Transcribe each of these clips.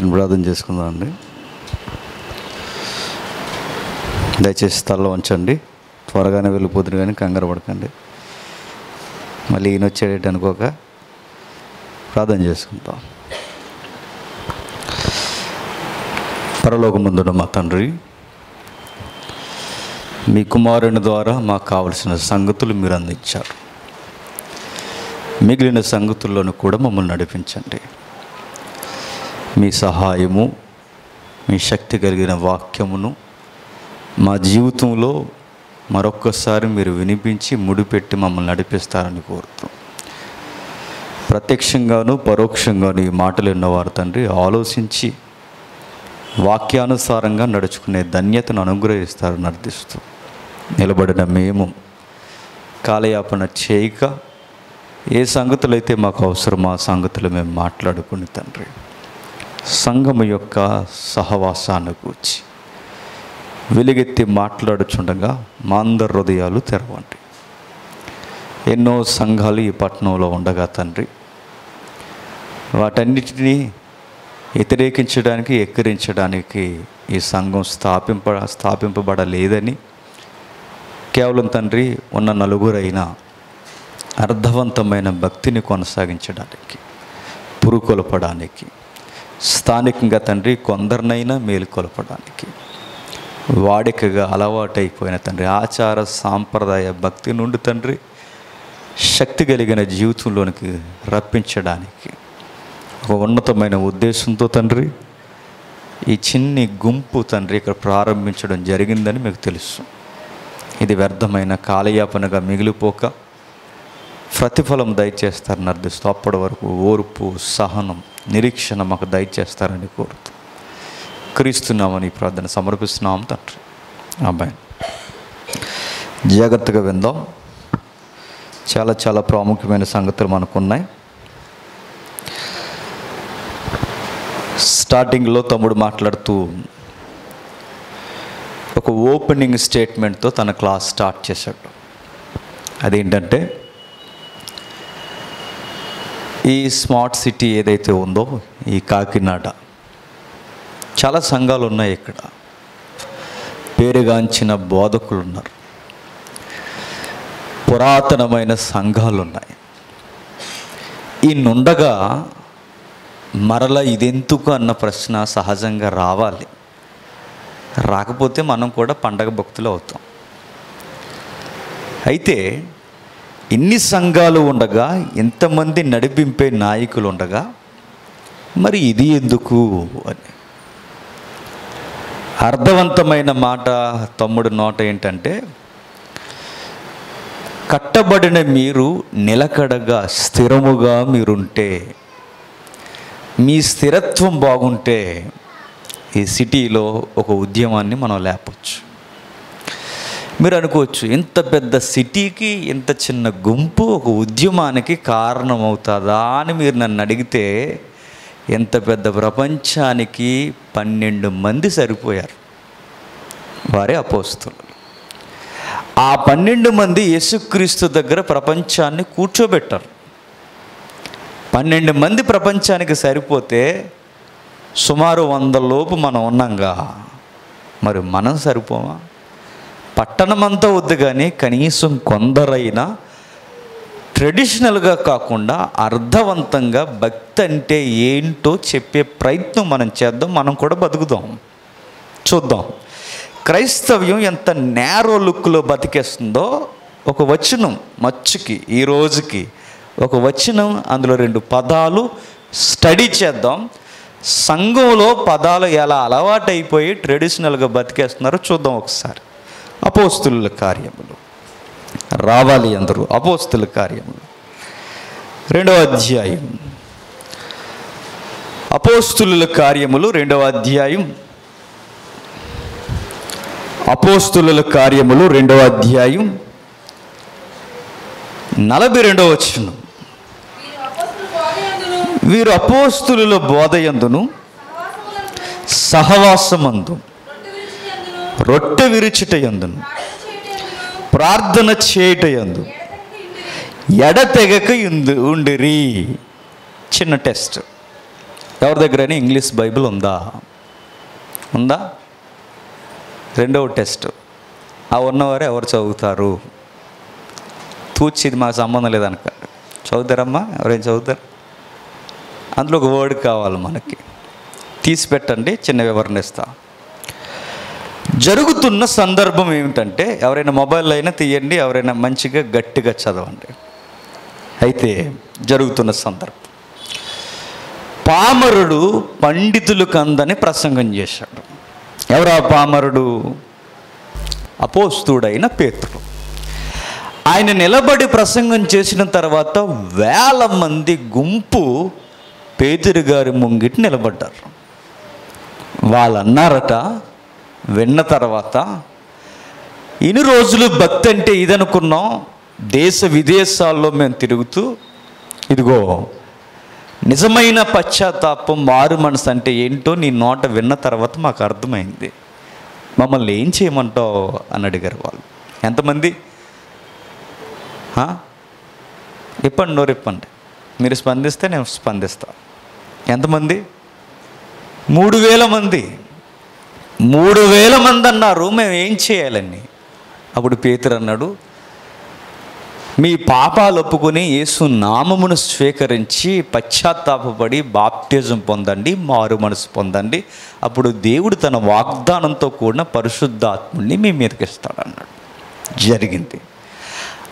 చిన్న ప్రార్థన చేసుకుందాం అండి దయచేసి తలలో ఉంచండి. త్వరగానే వెళ్ళిపోతుంది కానీ కంగారు పడకండి. మళ్ళీ ఈయన వచ్చేటట్టు అనుకోక ప్రార్థన చేసుకుందాం. పరలోకముందున్న మా తండ్రి మీ కుమారుని ద్వారా మాకు కావలసిన సంగతులు మీరు అందించారు. మిగిలిన సంగతుల్లోనూ కూడా మమ్మల్ని నడిపించండి. మీ సహాయము మీ శక్తి కలిగిన వాక్యమును మా జీవితంలో మరొక్కసారి మీరు వినిపించి ముడిపెట్టి మమ్మల్ని నడిపిస్తారని కోరుతాం ప్రత్యక్షంగాను పరోక్షంగాను ఈ మాటలు విన్నవారు తండ్రి ఆలోచించి వాక్యానుసారంగా నడుచుకునే ధన్యతను అనుగ్రహిస్తారని అర్థిస్తూ నిలబడిన మేము కాలయాపన చేయక ఏ సంగతులైతే మాకు అవసరమో ఆ సంగతులు మేము మాట్లాడుకుని తండ్రి. సంఘము యొక్క సహవాసాన్ని కూర్చి వెలుగెత్తి మాట్లాడుచుండగా మాందర్ హృదయాలు తెరవండి. ఎన్నో సంఘాలు ఈ పట్టణంలో ఉండగా తండ్రి వాటన్నిటినీ వ్యతిరేకించడానికి ఎక్కిరించడానికి ఈ సంఘం స్థాపింప స్థాపింపబడలేదని కేవలం తండ్రి ఉన్న నలుగురైన అర్థవంతమైన భక్తిని కొనసాగించడానికి పురుకొలపడానికి స్థానికంగా తండ్రి కొందరినైనా మేలుకొల్పడానికి వాడికగా అలవాటైపోయిన తండ్రి ఆచార సాంప్రదాయ భక్తి నుండి తండ్రి శక్తి కలిగిన జీవితంలోనికి రప్పించడానికి. ఒక ఉన్నతమైన ఉద్దేశంతో తండ్రి ఈ చిన్ని గుంపు తండ్రి ఇక్కడ ప్రారంభించడం జరిగిందని మీకు తెలుసు. ఇది వ్యర్థమైన కాలయాపనగా మిగిలిపోక ప్రతిఫలం దయచేస్తారని అర్థిస్తూ అప్పటి వరకు ఓర్పు సహనం నిరీక్షణ మాకు దయచేస్తారని కోరుతూ క్రీస్తున్నామని ప్రార్థన సమర్పిస్తున్నాం తండ్రి. అబ్బాయి జాగ్రత్తగా విందాం. చాలా చాలా ప్రాముఖ్యమైన సంగతులు మనకున్నాయి. స్టార్టింగ్లో తమ్ముడు మాట్లాడుతూ ఒక ఓపెనింగ్ స్టేట్మెంట్తో తన క్లాస్ స్టార్ట్ చేశాడు. అదేంటంటే ఈ స్మార్ట్ సిటీ ఏదైతే ఉందో ఈ కాకినాడ చాలా సంఘాలు ఉన్నాయి ఇక్కడ. పేరుగాంచిన బోధకులు ఉన్నారు పురాతనమైన సంఘాలు ఉన్నాయి ఈ నుండగా మరల ఇదెందుకు అన్న ప్రశ్న సహజంగా రావాలి. రాకపోతే మనం కూడా పండగ భక్తులు అవుతాం. అయితే ఇన్ని సంఘాలు ఉండగా ఇంతమంది నడిపింపే నాయకులు ఉండగా మరి ఇది ఎందుకు అని. అర్థవంతమైన మాట తమ్ముడు నోట ఏంటంటే కట్టబడిన మీరు నిలకడగా స్థిరముగా మీరుంటే మీ స్థిరత్వం బాగుంటే ఈ సిటీలో ఒక ఉద్యమాన్ని మనం లేపచ్చు. మీరు అనుకోవచ్చు ఇంత పెద్ద సిటీకి ఇంత చిన్న గుంపు ఒక ఉద్యమానికి కారణమవుతుందా అని మీరు నన్ను అడిగితే ఎంత పెద్ద ప్రపంచానికి పన్నెండు మంది సరిపోయారు. వారే అపోస్తులు. ఆ పన్నెండు మంది యేసుక్రీస్తు దగ్గర ప్రపంచాన్ని కూర్చోబెట్టారు. పన్నెండు మంది ప్రపంచానికి సరిపోతే సుమారు వంద లోపు మనం ఉన్నాంగా. మరి మనం సరిపోమా? పట్టణమంతా వద్దు కానీ కనీసం కొందరైనా ట్రెడిషనల్గా కాకుండా అర్థవంతంగా భక్తి అంటే ఏంటో చెప్పే ప్రయత్నం మనం చేద్దాం మనం కూడా బతుకుదాం. చూద్దాం. క్రైస్తవ్యం ఎంత నేరో లుక్లో బతికేస్తుందో ఒక వచనం మచ్చుకి ఈ రోజుకి ఒక వచనం అందులో రెండు పదాలు స్టడీ చేద్దాం. సంఘంలో పదాలు ఎలా అలవాటైపోయి ట్రెడిషనల్గా బతికేస్తున్నారో చూద్దాం ఒకసారి. అపోస్తుల కార్యములు. రావాలి అందరూ అపోస్తుల కార్యములు. రెండవ అధ్యాయం. అపోస్తుల కార్యములు రెండవ అధ్యాయం. అపోస్తుల కార్యములు రెండవ అధ్యాయం. నలభై రెండవ వచ్చిన వీరు అపోస్తుల బోధయందును సహవాసమందు రొట్టె విరుచుట ఎందును? ప్రార్థన చేయుట యందు ఎడతెగక ఇందు ఉండిరి? చిన్న టెస్ట్. ఎవరి దగ్గరైనా ఇంగ్లీష్ బైబిల్ ఉందా? ఉందా? రెండవ టెస్ట్. ఆ ఉన్నవారు ఎవరు చదువుతారు? తూచిది మాకు సంబంధం లేదనక. చదువుతారమ్మా? ఎవరైనా చదువుతారు? అందులో ఒక వర్డ్ కావాలి మనకి. తీసి పెట్టండి చిన్న వివరణ ఇస్తాను జరుగుతున్న సందర్భం ఏమిటంటే ఎవరైనా మొబైల్ అయినా తీయండి ఎవరైనా మంచిగా గట్టిగా చదవండి. అయితే జరుగుతున్న సందర్భం. పామరుడు పండితులకు అందని ప్రసంగం చేశాడు. ఎవరు ఆ పామరుడు? అపోస్తుడైన పేతుడు ఆయన నిలబడి ప్రసంగం చేసిన తర్వాత వేల మంది గుంపు పేతురు గారి ముంగిటి నిలబడ్డారు. వాళ్ళన్నారట విన్న తర్వాత ఇన్ని రోజులు భక్తి అంటే ఇదనుకున్నాం దేశ విదేశాల్లో మేము తిరుగుతూ ఇదిగో నిజమైన పశ్చాత్తాపం మారు మనసు అంటే ఏంటో నీ నోట విన్న తర్వాత మాకు అర్థమైంది. మమ్మల్ని ఏం చేయమంటావు? అని అడిగారు వాళ్ళు. ఎంతమంది? ఇప్పండి నోరు ఇప్పండి. మీరు స్పందిస్తే నేను స్పందిస్తాను ఎంతమంది? మూడు వేల మంది. మూడు వేల మంది అన్నారు మేము ఏం చేయాలని అప్పుడు పేతురు అన్నాడు మీ పాపాలు ఒప్పుకొని యేసు నామమును స్వీకరించి పశ్చాత్తాపపడి బాప్తిజం పొందండి మారు మనసు పొందండి. అప్పుడు దేవుడు తన వాగ్దానంతో కూడిన పరిశుద్ధాత్ముడిని మీ మీదకి ఇస్తాడన్నాడు. జరిగింది.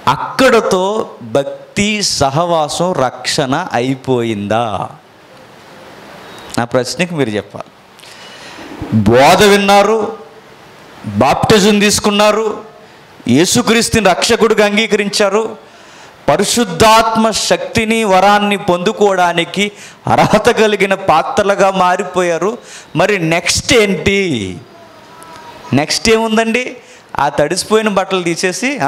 అక్కడతో భక్తి సహవాసం రక్షణ అయిపోయిందా? నా ప్రశ్నకు మీరు చెప్పాలి. బోధ విన్నారు బాప్టిజం తీసుకున్నారు యేసుక్రీస్తుని రక్షకుడిగా అంగీకరించారు. పరిశుద్ధాత్మ శక్తిని వరాన్ని పొందుకోవడానికి అర్హత కలిగిన పాత్రలుగా మారిపోయారు. మరి నెక్స్ట్ ఏంటి? నెక్స్ట్ ఏముందండి? ఆ తడిసిపోయిన బట్టలు తీసేసి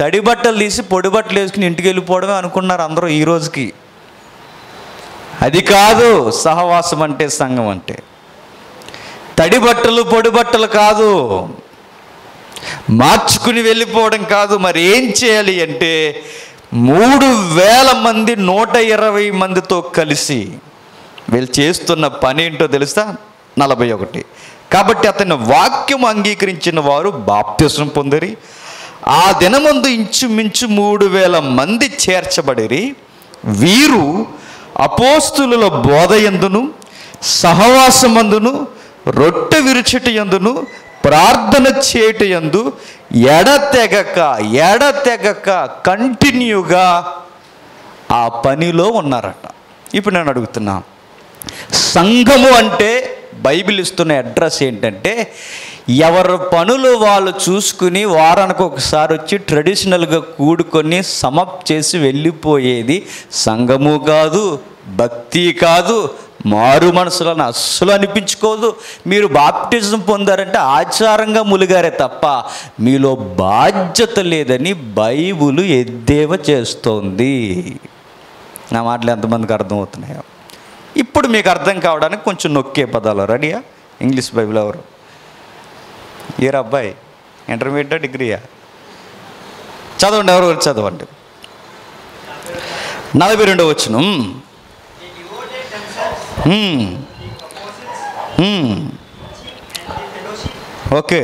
తడి బట్టలు తీసి పొడి బట్టలు వేసుకుని ఇంటికి వెళ్ళిపోవడమే అనుకున్నారు అందరూ ఈ రోజుకి. అది కాదు సహవాసం అంటే సంఘం అంటే. తడి బట్టలు పొడి బట్టలు కాదు. మార్చుకుని వెళ్ళిపోవడం కాదు. మరి ఏం చేయాలి అంటే మూడు వేల మంది నూట ఇరవై మందితో కలిసి వీళ్ళు చేస్తున్న పని ఏంటో తెలుసా? నలభై ఒకటి. కాబట్టి అతని వాక్యం అంగీకరించిన వారు బాప్తిసం పొందిరి. ఆ దినమందు ఇంచుమించు మూడు వేల మంది చేర్చబడిరి. వీరు అపోస్తుల బోధ ఎందును సహవాసమందును రొట్టె విరుచుట ఎందును? ప్రార్థన చేయుట యందు ఎడతెగక ఎడతెగక కంటిన్యూగా ఆ పనిలో ఉన్నారట. ఇప్పుడు నేను అడుగుతున్నా. సంఘము అంటే బైబిల్ ఇస్తున్న అడ్రస్ ఏంటంటే ఎవరి పనులు వాళ్ళు చూసుకుని వారానికి ఒకసారి వచ్చి ట్రెడిషనల్గా కూడుకొని సమప్ చేసి వెళ్ళిపోయేది సంఘము కాదు భక్తి కాదు మారు మనసులను అస్సలు అనిపించుకోదు. మీరు బాప్టిజం పొందారంటే ఆచారంగా ములిగారే తప్ప మీలో బాధ్యత లేదని బైబులు ఎద్దేవ చేస్తోంది. నా మాటలు ఎంతమందికి అర్థమవుతున్నాయో? ఇప్పుడు మీకు అర్థం కావడానికి కొంచెం నొక్కే పదాలు. రెడీయా ఇంగ్లీష్ బైబిల్ ఎవరు? ఏరా అబ్బాయి? ఇంటర్మీడియట్ డిగ్రీయా చదవండి ఎవరు చదవండి? నలభై రెండో వచ్చినం Hmm. Hmm. ఓకే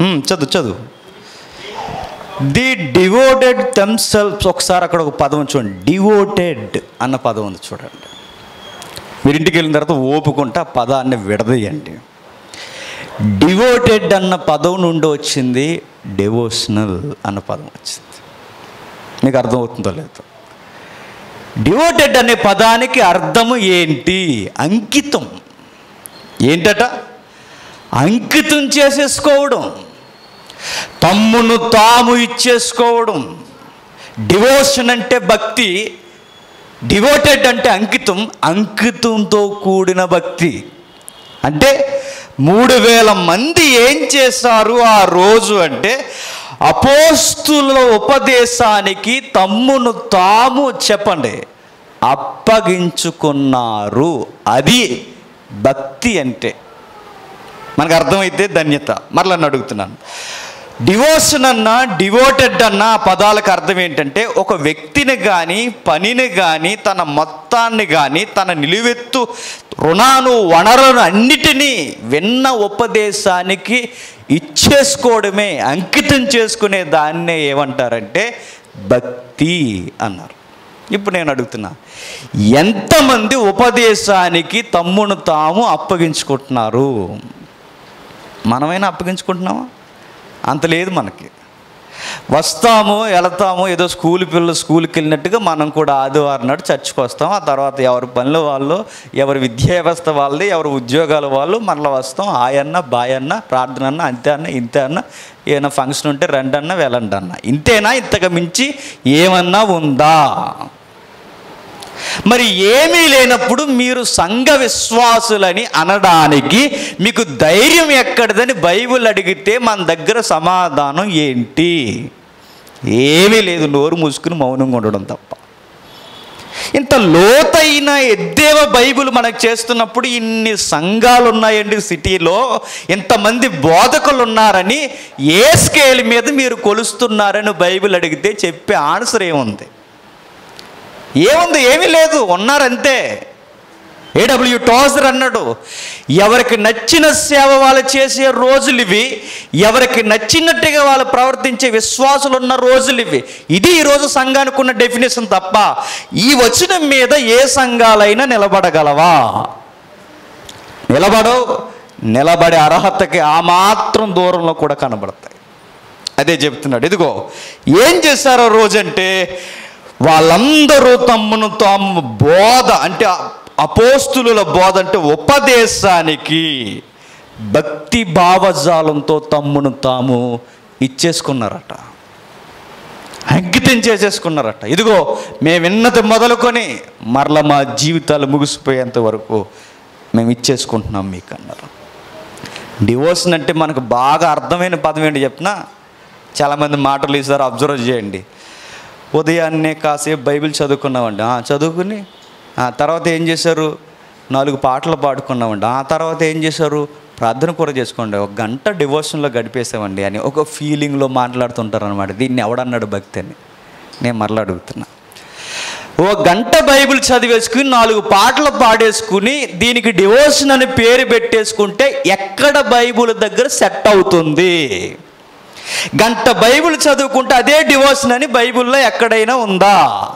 hmm, చదువు చదువు. ది డివోటెడ్ దెమ్సెల్స్ ఒకసారి అక్కడ ఒక పదం చూడండి. డివోటెడ్ అన్న పదం ఉంది చూడండి. మీరు ఇంటికి వెళ్ళిన తర్వాత ఓపుకుంటే ఆ పదాన్ని విడదీయండి. డివోటెడ్ అన్న పదం నుండి వచ్చింది డివోషనల్ అన్న పదం వచ్చింది. మీకు అర్థమవుతుందో లేదో. డివోటెడ్ అనే పదానికి అర్థము ఏంటి? అంకితం. ఏంటట? అంకితం చేసేసుకోవడం. తమ్మును తాము ఇచ్చేసుకోవడం. డివోషన్ అంటే భక్తి. డివోటెడ్ అంటే అంకితం. అంకితంతో కూడిన భక్తి. అంటే మూడు వేల మంది ఏం చేశారు ఆ రోజు అంటే అపోస్తుల ఉపదేశానికి తమ్మును తాము చెప్పండి. అప్పగించుకున్నారు. అది భక్తి అంటే. మనకు అర్థమైతే ధన్యత. మరలా అడుగుతున్నాను. డివోషన్ అన్న డివోటెడ్ అన్న పదాలకు అర్థం ఏంటంటే ఒక వ్యక్తిని కానీ పనిని కానీ తన మొత్తాన్ని కానీ తన నిలువెత్తు రుణాను వనరులను అన్నిటినీ విన్న ఉపదేశానికి ఇచ్చేసుకోవడమే అంకితం చేసుకునే దాన్నే ఏమంటారంటే భక్తి అన్నారు. ఇప్పుడు నేను అడుగుతున్నా ఎంతమంది ఉపదేశానికి తమ్మును తాము అప్పగించుకుంటున్నారు? మనమైనా అప్పగించుకుంటున్నామా? అంత లేదు మనకి. వస్తాము వెళతాము ఏదో స్కూల్ పిల్లలు స్కూల్కి వెళ్ళినట్టుగా మనం కూడా ఆదివారం నాడు చర్చికి వస్తాం. ఆ తర్వాత ఎవరి పనులు వాళ్ళు ఎవరి విద్యా వ్యవస్థ వాళ్ళది ఎవరి ఉద్యోగాల వాళ్ళు మరలా వస్తాం. ఆయన్న బాయన్న ప్రార్థన అన్న అంతే అన్న ఇంతే అన్న ఏమైనా ఫంక్షన్ ఉంటే రండి అన్న వెళ్ళండి అన్న ఇంతేనా? ఇంతకు మించి ఏమన్నా ఉందా? మరి ఏమీ లేనప్పుడు మీరు సంఘ విశ్వాసులని అనడానికి మీకు ధైర్యం ఎక్కడిదని బైబిల్ అడిగితే మన దగ్గర సమాధానం ఏంటి? ఏమీ లేదు నోరు మూసుకుని మౌనంగా ఉండడం తప్ప. ఇంత లోతైన ఎద్దేవ బైబిల్ మనకు చేస్తున్నప్పుడు ఇన్ని సంఘాలు ఉన్నాయండి సిటీలో ఇంతమంది బోధకులు ఉన్నారని ఏ స్కేల్ మీద మీరు కొలుస్తున్నారని బైబిల్ అడిగితే చెప్పే ఆన్సర్ ఏముంది? ఏముంది? ఏమీ లేదు. ఉన్నారంతే. ఏడబ్ల్యూ టోజర్ అన్నాడు ఎవరికి నచ్చిన సేవ వాళ్ళు చేసే రోజులు ఇవి ఎవరికి నచ్చినట్టుగా వాళ్ళు ప్రవర్తించే విశ్వాసులు ఉన్న రోజులు ఇవి. ఇది ఈరోజు సంఘానికి ఉన్న డెఫినేషన్ తప్ప ఈ వచనం మీద ఏ సంఘాలైనా నిలబడగలవా? నిలబడవు నిలబడే అర్హతకి ఆ మాత్రం దూరంలో కూడా కనబడతాయి. అదే చెప్తున్నాడు. ఇదిగో ఏం చేశారో రోజంటే వాళ్ళందరూ తమ్మును తాము బోధ అంటే అపోస్తుల బోధ అంటే ఉపదేశానికి భక్తి భావజాలంతో తమ్మును తాము ఇచ్చేసుకున్నారట. అంకితం చేసేసుకున్నారట. ఇదిగో మేము విన్నది మొదలుకొని మరల మా జీవితాలు ముగిసిపోయేంత వరకు మేము ఇచ్చేసుకుంటున్నాం మీకు అన్నారు డివోషన్ అంటే మనకు బాగా అర్థమైన పదం ఏంటి చెప్పిన చాలామంది మాటలు ఈసారి అబ్జర్వ్ చేయండి. ఉదయాన్నే కాసేపు బైబిల్ చదువుకున్నామండి. చదువుకుని ఆ తర్వాత ఏం చేశారు? నాలుగు పాటలు పాడుకున్నామండి. ఆ తర్వాత ఏం చేశారు? ప్రార్థన కూడా చేసుకోండి. ఒక గంట డివోషన్లో గడిపేసామండి అని ఒక ఫీలింగ్లో మాట్లాడుతుంటారు అనమాట దీన్ని ఎవడన్నాడు భక్తి అని? నేను మరలా అడుగుతున్నా. ఓ గంట బైబిల్ చదివేసుకుని నాలుగు పాటలు పాడేసుకుని దీనికి డివోషన్ అని పేరు పెట్టేసుకుంటే ఎక్కడ బైబిల్ దగ్గర సెట్ అవుతుంది? గంట బైబిల్ చదువుకుంటే అదే డివోషన్ అని బైబిల్లో ఎక్కడైనా ఉందా?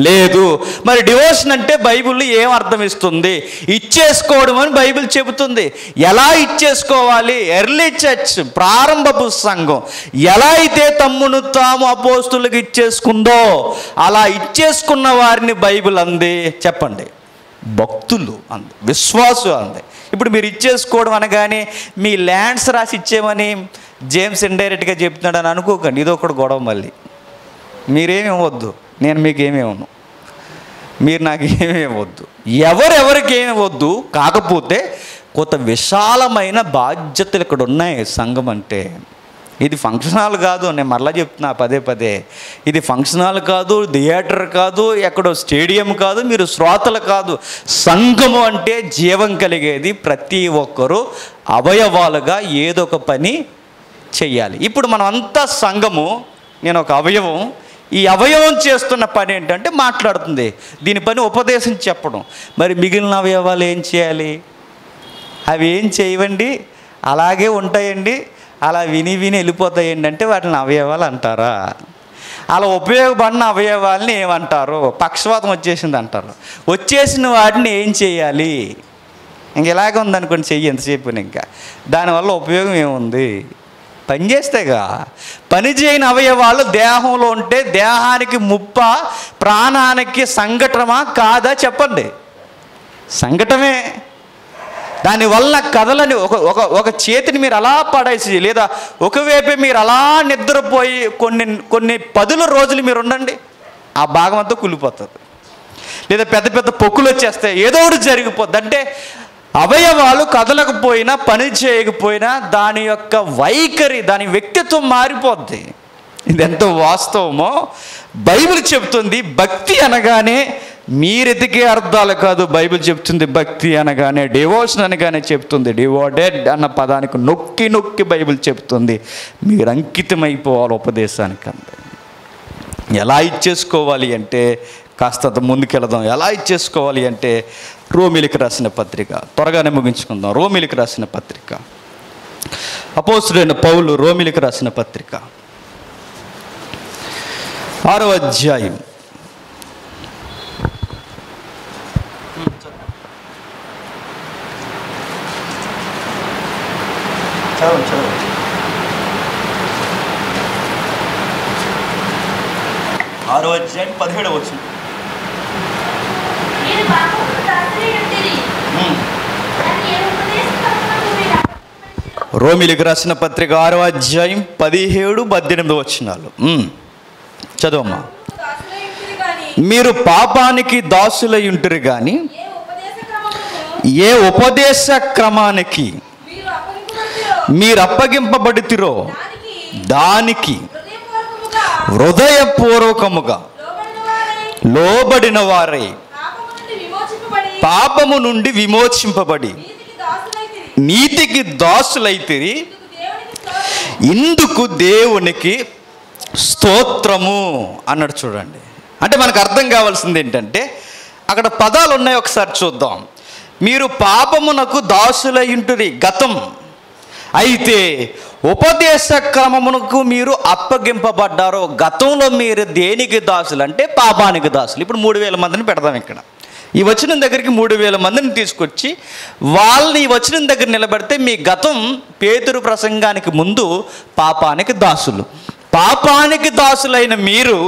లేదు. మరి డివోషన్ అంటే బైబిల్లో ఏం అర్థం ఇస్తుంది ఇచ్చేసుకోవడం అని బైబిల్ చెబుతుంది. ఎలా ఇచ్చేసుకోవాలి? ఎర్లీ చర్చ్ ప్రారంభపు సంఘం ఎలా అయితే తమ్మును తాము అపోస్తులకు ఇచ్చేసుకుందో అలా ఇచ్చేసుకున్న వారిని బైబిల్ అంది. చెప్పండి. భక్తులు అంది. విశ్వాసు అంది. ఇప్పుడు మీరు ఇచ్చేసుకోవడం అనగానే మీ ల్యాండ్స్ రాసి ఇచ్చేమని జేమ్స్ ఇండైరెక్ట్గా చెప్తున్నాడని అనుకోకండి. ఇది ఒకటి గొడవ మళ్ళీ. మీరేమి ఇవ్వద్దు. నేను మీకు ఏమి ఇవ్వను. మీరు నాకు ఏమి ఇవ్వద్దు. ఎవరెవరికి ఏమి ఇవ్వద్దు. కాకపోతే కొంత విశాలమైన బాధ్యతలు ఇక్కడ ఉన్నాయి సంఘం అంటే. ఇది ఫంక్షన్ హాల్ కాదు. నేను మరలా చెప్తున్నా పదే పదే. ఇది ఫంక్షన్ హాల్ కాదు థియేటర్ కాదు ఎక్కడో స్టేడియం కాదు మీరు శ్రోతలు కాదు. సంఘము అంటే జీవం కలిగేది ప్రతి ఒక్కరూ అవయవాలుగా ఏదో ఒక పని చెయ్యాలి. ఇప్పుడు మనం అంతా సంఘము నేను ఒక అవయవం ఈ అవయవం చేస్తున్న పని ఏంటంటే మాట్లాడుతుంది. దీని పని ఉపదేశం చెప్పడం. మరి మిగిలిన అవయవాలు ఏం చేయాలి? అవి ఏం చేయవండి? అలాగే ఉంటాయండి. అలా విని విని వెళ్ళిపోతాయండి అంటే వాటిని అవయవాలు అంటారా? అలా ఉపయోగపడిన అవయవాల్ని ఏమంటారు? పక్షవాతం వచ్చేసింది అంటారు. వచ్చేసిన వాటిని ఏం చేయాలి? ఇంక ఇలాగే ఉందనుకోండి చెయ్యి ఎంతసేపు ఇంకా. దానివల్ల ఉపయోగం ఏముంది? పని చేస్తేగా. పని చేయని అవయవాలు దేహంలో ఉంటే దేహానికి ముప్ప ప్రాణానికి సంఘటమా కాదా చెప్పండి. సంఘటమే. దానివల్ల కదలని ఒక ఒక ఒక చేతిని మీరు అలా పడేసి లేదా ఒకవైపే మీరు అలా నిద్రపోయి కొన్ని కొన్ని పదుల రోజులు మీరు ఉండండి. ఆ భాగం అంతా కులిపోతుంది లేదా పెద్ద పెద్ద పొక్కులు వచ్చేస్తాయి. ఏదో ఒకటి జరిగిపోద్ది. అంటే అవయవాలు కదలకపోయినా పని చేయకపోయినా దాని యొక్క వైఖరి దాని వ్యక్తిత్వం మారిపోద్ది. ఇది ఎంత వాస్తవమో? బైబిల్ చెబుతుంది భక్తి అనగానే మీరు ఎతికే అర్థాలు కాదు. బైబిల్ చెప్తుంది భక్తి అనగానే డివోషన్ అనగానే చెప్తుంది డివోటెడ్ అన్న పదానికి నొక్కి నొక్కి బైబిల్ చెప్తుంది మీరు అంకితమైపోవాలి ఉపదేశానికి అంతే ఎలా ఇచ్చేసుకోవాలి అంటే కాస్త ముందుకెళదాం. ఎలా ఇచ్చేసుకోవాలి అంటే రోమిలికి రాసిన పత్రిక. త్వరగానే ముగించుకుందాం. రోమిలికి రాసిన పత్రిక. అపోసుడైన పౌలు రోమిలికి రాసిన పత్రిక. ఆరో అధ్యాయం. చదవండి చదవండి ఆరో అధ్యాయం పదిహేడవ వచ్చింది మీరు పాపమును దాసిరి ఉంటిరి. దాన్ని ఏ ఉపదేశకర్తలకు మీరు అప్పగింపబడిన రోమిలికి రాసిన పత్రిక ఆరో అధ్యాయం పదిహేడు పద్దెనిమిది వచ్చినాలు చదవమ్మా. మీరు పాపానికి దాసులై ఉంటారు కానీ ఏ ఉపదేశ క్రమానికి మీరు అప్పగింపబడితిరో, దానికి హృదయపూర్వకముగా హృదయపూర్వకముగా లోబడిన వారై, లోబడిన వారై పాపము నుండి విమోచింపబడి, పాపము నుండి విమోచింపబడి నీతికి దాసులైతిరి. ఇందుకు దేవునికి స్తోత్రము. అన్నాడు చూడండి. అంటే మనకు అర్థం కావాల్సింది ఏంటంటే అక్కడ పదాలు ఉన్నాయి ఒకసారి చూద్దాం. మీరు పాపమునకు దాసులయ్యుంటురి గతం. అయితే ఉపదేశ క్రమమునకు మీరు అప్పగింపబడ్డారో గతంలో మీరు దేనికి దాసులు? అంటే పాపానికి దాసులు. ఇప్పుడు మూడు వేల మందిని పెడదాం ఇక్కడ. ఈ వచనం దగ్గరికి మూడు వేల మందిని తీసుకొచ్చి వాళ్ళని ఈ వచనం దగ్గర నిలబెడితే మీ గతం పేతురు ప్రసంగానికి ముందు పాపానికి దాసులు. పాపానికి దాసులైన మీరు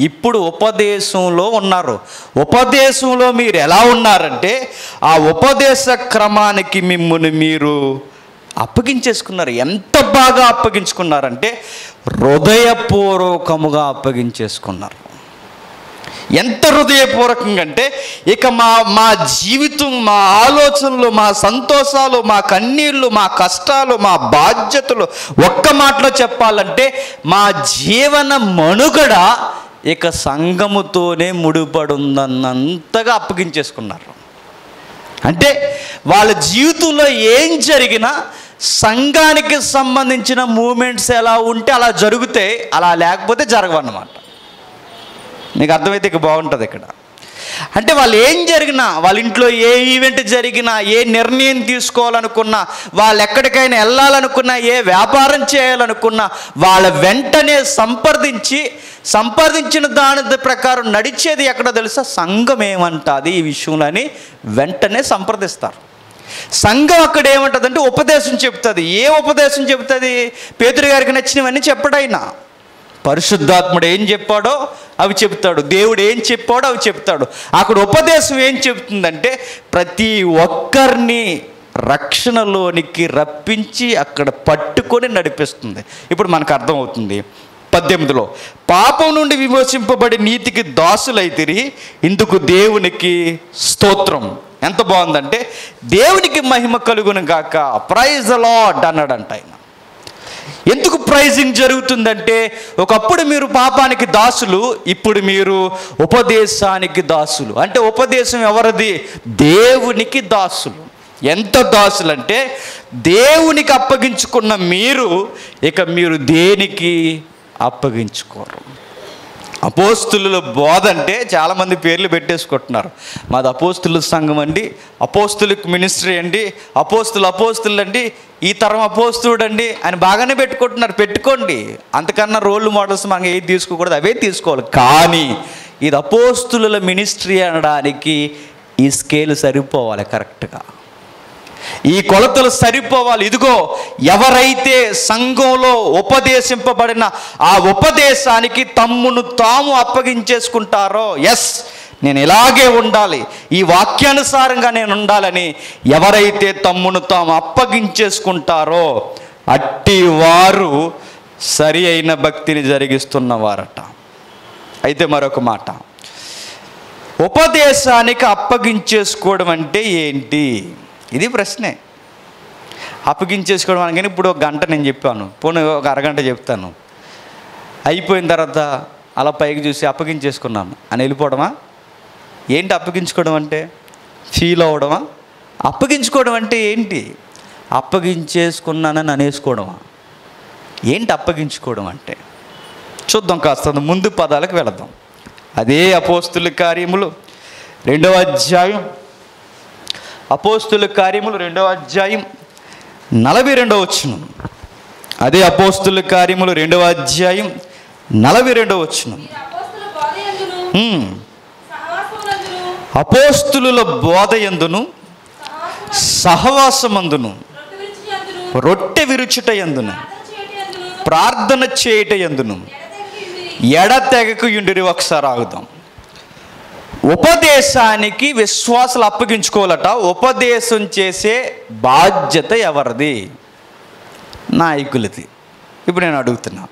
ఇప్పుడు ఉపదేశంలో ఉన్నారు. ఉపదేశంలో మీరు ఎలా ఉన్నారంటే ఆ ఉపదేశ క్రమానికి మిమ్మల్ని మీరు అప్పగించేసుకున్నారు. ఎంత బాగా అప్పగించుకున్నారంటే హృదయపూర్వకముగా అప్పగించేసుకున్నారు. ఎంత హృదయపూర్వకంగా అంటే ఇక మా మా జీవితం మా ఆలోచనలు మా సంతోషాలు మా కన్నీళ్ళు మా కష్టాలు మా బాధ్యతలు ఒక్క మాటలో చెప్పాలంటే మా జీవన మనుగడ ఇక సంఘముతోనే ముడిపడుందన్నంతగా అప్పగించేసుకున్నారు. అంటే వాళ్ళ జీవితంలో ఏం జరిగినా సంఘానికి సంబంధించిన మూమెంట్స్ ఎలా ఉంటే అలా జరిగితే అలా లేకపోతే జరగవన్నమాట. నీకు అర్థమైతే ఇక బాగుంటుంది ఇక్కడ. అంటే వాళ్ళు ఏం జరిగినా వాళ్ళ ఇంట్లో ఏ ఈవెంట్ జరిగినా ఏ నిర్ణయం తీసుకోవాలనుకున్నా వాళ్ళు ఎక్కడికైనా వెళ్ళాలనుకున్నా ఏ వ్యాపారం చేయాలనుకున్నా వాళ్ళ వెంటనే సంప్రదించి సంప్రదించిన దాని ప్రకారం నడిచేది ఎక్కడ తెలుసా? సంఘం ఏమంటుంది ఈ విషయంలో అని వెంటనే సంప్రదిస్తారు. సంఘం అక్కడ ఏమంటుందంటే ఉపదేశం చెప్తుంది. ఏ ఉపదేశం చెప్తుంది? పేతురు గారికి నచ్చినవన్నీ చెప్పడైనా. పరిశుద్ధాత్ముడు ఏం చెప్పాడో అవి చెప్తాడు. దేవుడు ఏం చెప్పాడో అవి చెప్తాడు. అక్కడ ఉపదేశం ఏం చెప్తుందంటే ప్రతి ఒక్కరిని రక్షణలోనికి రప్పించి అక్కడ పట్టుకొని నడిపిస్తుంది. ఇప్పుడు మనకు అర్థమవుతుంది. పద్దెనిమిదిలో పాపం నుండి విమోచింపబడి నీతికి దాసులైతిరి ఇందుకు దేవునికి స్తోత్రం. ఎంత బాగుందంటే దేవునికి మహిమ కలుగును గాక ప్రైజ్ లాడ్ అన్నాడంట ఆయన. ఎందుకు ప్రైజింగ్ జరుగుతుందంటే ఒకప్పుడు మీరు పాపానికి దాసులు ఇప్పుడు మీరు ఉపదేశానికి దాసులు. అంటే ఉపదేశం ఎవరిది? దేవునికి దాసులు. ఎంత దాసులు అంటే దేవునికి అప్పగించుకున్న మీరు ఇక మీరు దేనికి అప్పగించుకోరు? అపోస్తుల బోధ అంటే చాలామంది పేర్లు పెట్టేసుకుంటున్నారు. మాది అపోస్తుల సంఘం అండి అపోస్తులకు మినిస్ట్రీ అండి అపోస్తులు అపోస్తులు అండి ఈ తరం అపోస్తుడు అండి అని బాగానే పెట్టుకుంటున్నారు. పెట్టుకోండి. అంతకన్నా రోల్ మోడల్స్ మనం ఏది తీసుకోకూడదు అవే తీసుకోవాలి. కానీ ఇది అపోస్తుల మినిస్ట్రీ అనడానికి ఈ స్కేల్ సరిపోవాలి కరెక్ట్గా. ఈ కొలతలు సరిపోవాలి. ఇదిగో ఎవరైతే సంఘంలో ఉపదేశింపబడిన ఆ ఉపదేశానికి తమ్మును తాము అప్పగించేసుకుంటారో ఎస్ నేను ఇలాగే ఉండాలి. ఈ వాక్యానుసారంగా నేను ఉండాలని ఎవరైతే తమ్మును తాము అప్పగించేసుకుంటారో అట్టి వారు సరి అయిన భక్తిని జరిగిస్తున్నవారట. అయితే మరొక మాట. ఉపదేశానికి అప్పగించేసుకోవడం అంటే ఏంటి? ఇది ప్రశ్నే. అప్పగించేసుకోవడం అనగానే ఇప్పుడు ఒక గంట నేను చెప్పాను. పోనీ ఒక అరగంట చెప్తాను. అయిపోయిన తర్వాత అలా పైకి చూసి అప్పగించేసుకున్నాను. అని వెళ్ళిపోవడమా? ఏంటి అప్పగించుకోవడం అంటే? ఫీల్ అవ్వడమా? అప్పగించుకోవడం అంటే ఏంటి? అప్పగించేసుకున్నానని అనేసుకోవడమా? ఏంటి అప్పగించుకోవడం అంటే? చూద్దాం కాస్త ముందు పదాలకు వెళదాం. అదే అపోస్తుల కార్యములు. రెండవ అధ్యాయం. అపోస్తుల కార్యములు రెండవ అధ్యాయం నలభై రెండవ వచ్చును అదే అపోస్తుల కార్యములు రెండవ అధ్యాయం నలభై రెండవ వచ్చును అపోస్తుల బోధ ఎందును? సహవాసమందును. రొట్టె విరుచుట ఎందును? ప్రార్థన చేయట ఎందును? ఎడతెగక యుండిరి ఒకసారి ఆగుదాం. ఉపదేశానికి విశ్వాసాలు అప్పగించుకోవాలట. ఉపదేశం చేసే బాధ్యత ఎవరిది? నాయకులది. ఇప్పుడు నేను అడుగుతున్నా.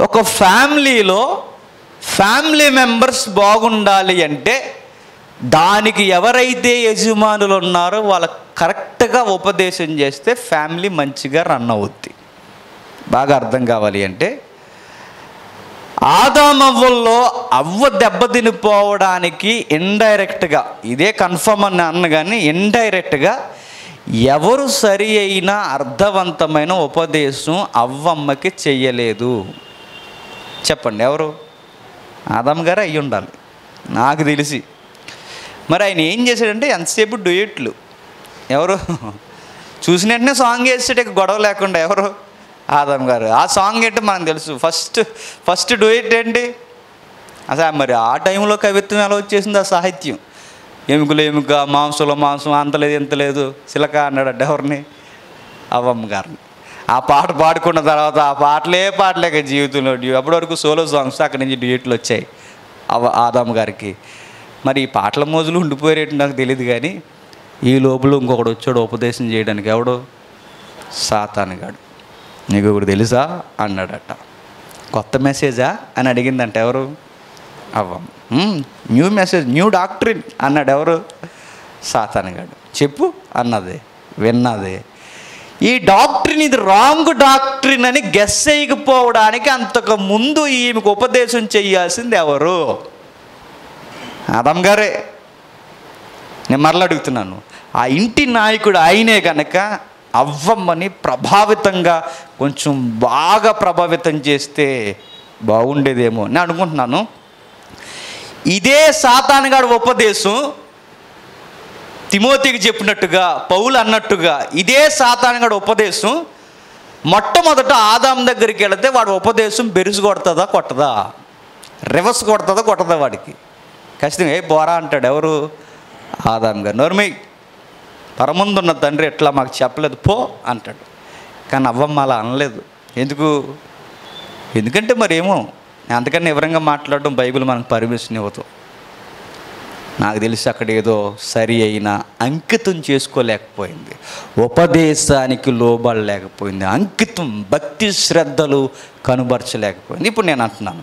ఒక ఫ్యామిలీలో ఫ్యామిలీ మెంబర్స్ బాగుండాలి అంటే దానికి ఎవరైతే యజమానులు ఉన్నారో వాళ్ళకి కరెక్ట్గా ఉపదేశం చేస్తే ఫ్యామిలీ మంచిగా రన్ అవుద్ది. బాగా అర్థం కావాలి అంటే ఆదామవ్వల్లో అవ్వ దెబ్బతినిపోవడానికి ఇండైరెక్ట్గా ఇదే కన్ఫర్మ్ అని అన్న కానీ ఇండైరెక్ట్గా ఎవరు సరి అయిన అర్థవంతమైన ఉపదేశం అవ్వమ్మకి చెయ్యలేదు. చెప్పండి ఎవరు? ఆదాం గారు అయ్యి ఉండాలి. నాకు తెలిసి. మరి ఆయన ఏం చేశాడంటే ఎంతసేపు డ్యూయట్లు ఎవరు? చూసిన వెంటనే సాంగ్ వేసాడు గొడవ లేకుండా ఎవరు? ఆదాం గారు. ఆ సాంగ్ ఏంటో మనకు తెలుసు. ఫస్ట్ ఫస్ట్ డూయట్ ఏంటి? అసలు మరి ఆ టైంలో కవిత్వం ఎలా వచ్చేసింది ఆ సాహిత్యం? ఎముకలు ఎముక మాంసంలో మాంసం అంత లేదు ఇంత లేదు? సిలక అన్నాడు ఎవరిని అవ్వమ్మ గారిని. ఆ పాట పాడుకున్న తర్వాత ఆ పాటలే పాటలేక జీవితంలో అప్పటివరకు అప్పటి వరకు సోలో సాంగ్స్ అక్కడి నుంచి డ్యూయట్లు వచ్చాయి. అవ ఆదాం గారికి. మరి ఈ పాటల మోజులు ఉండిపోయేటట్టు నాకు తెలియదు కానీ ఈ లోపల ఇంకొకడు వచ్చాడు ఉపదేశం చేయడానికి. ఎవడు? సాతానుగాడు. నీకు ఒకటి తెలుసా అన్నాడట. కొత్త మెసేజా అని అడిగిందంట ఎవరు? అవ్వం. న్యూ మెసేజ్ న్యూ డాక్టరీన్ అన్నాడు ఎవరు? సాతానగాడు చెప్పు అన్నది విన్నది. ఈ డాక్టరీన్ ఇది రాంగ్ డాక్టరీన్ అని గెస్ చేయకపోవడానికి అంతకు ముందు ఈమెకు ఉపదేశం చేయాల్సింది ఎవరు? అదమ్ గారే. నేను మరలా అడుగుతున్నాను. ఆ ఇంటి నాయకుడు ఆయనే కనుక అవ్వమ్మని ప్రభావితంగా కొంచెం బాగా ప్రభావితం చేస్తే బాగుండేదేమో నేను అనుకుంటున్నాను. ఇదే సాతానుగాడు ఉపదేశం తిమోతికి చెప్పినట్టుగా పౌలు అన్నట్టుగా ఇదే సాతానుగాడు ఉపదేశం మొట్టమొదట ఆదాం దగ్గరికి వెళితే వాడు ఉపదేశం బెరుసు కొడుతుందా కొట్టదా? రివర్స్ కొడుతుందా కొట్టదా వాడికి? ఖచ్చితంగా ఏ పోరా అంటాడు ఎవరు? ఆదాం గారు. నోర్మై పరముందున్న తండ్రి ఎట్లా మాకు చెప్పలేదు పో అంటాడు. కానీ అవ్వమ్మ అలా అనలేదు. ఎందుకు? ఎందుకంటే మరేమో ఏమో అంతకన్నా వివరంగా మాట్లాడడం బైబిల్ మనకు పర్మిషన్ ఇవ్వదు. నాకు తెలిసి అక్కడ ఏదో సరి అయిన అంకితం చేసుకోలేకపోయింది. ఉపదేశానికి లోబడలేకపోయింది. అంకితం భక్తి శ్రద్ధలు కనుబరచలేకపోయింది. ఇప్పుడు నేను అంటున్నాను.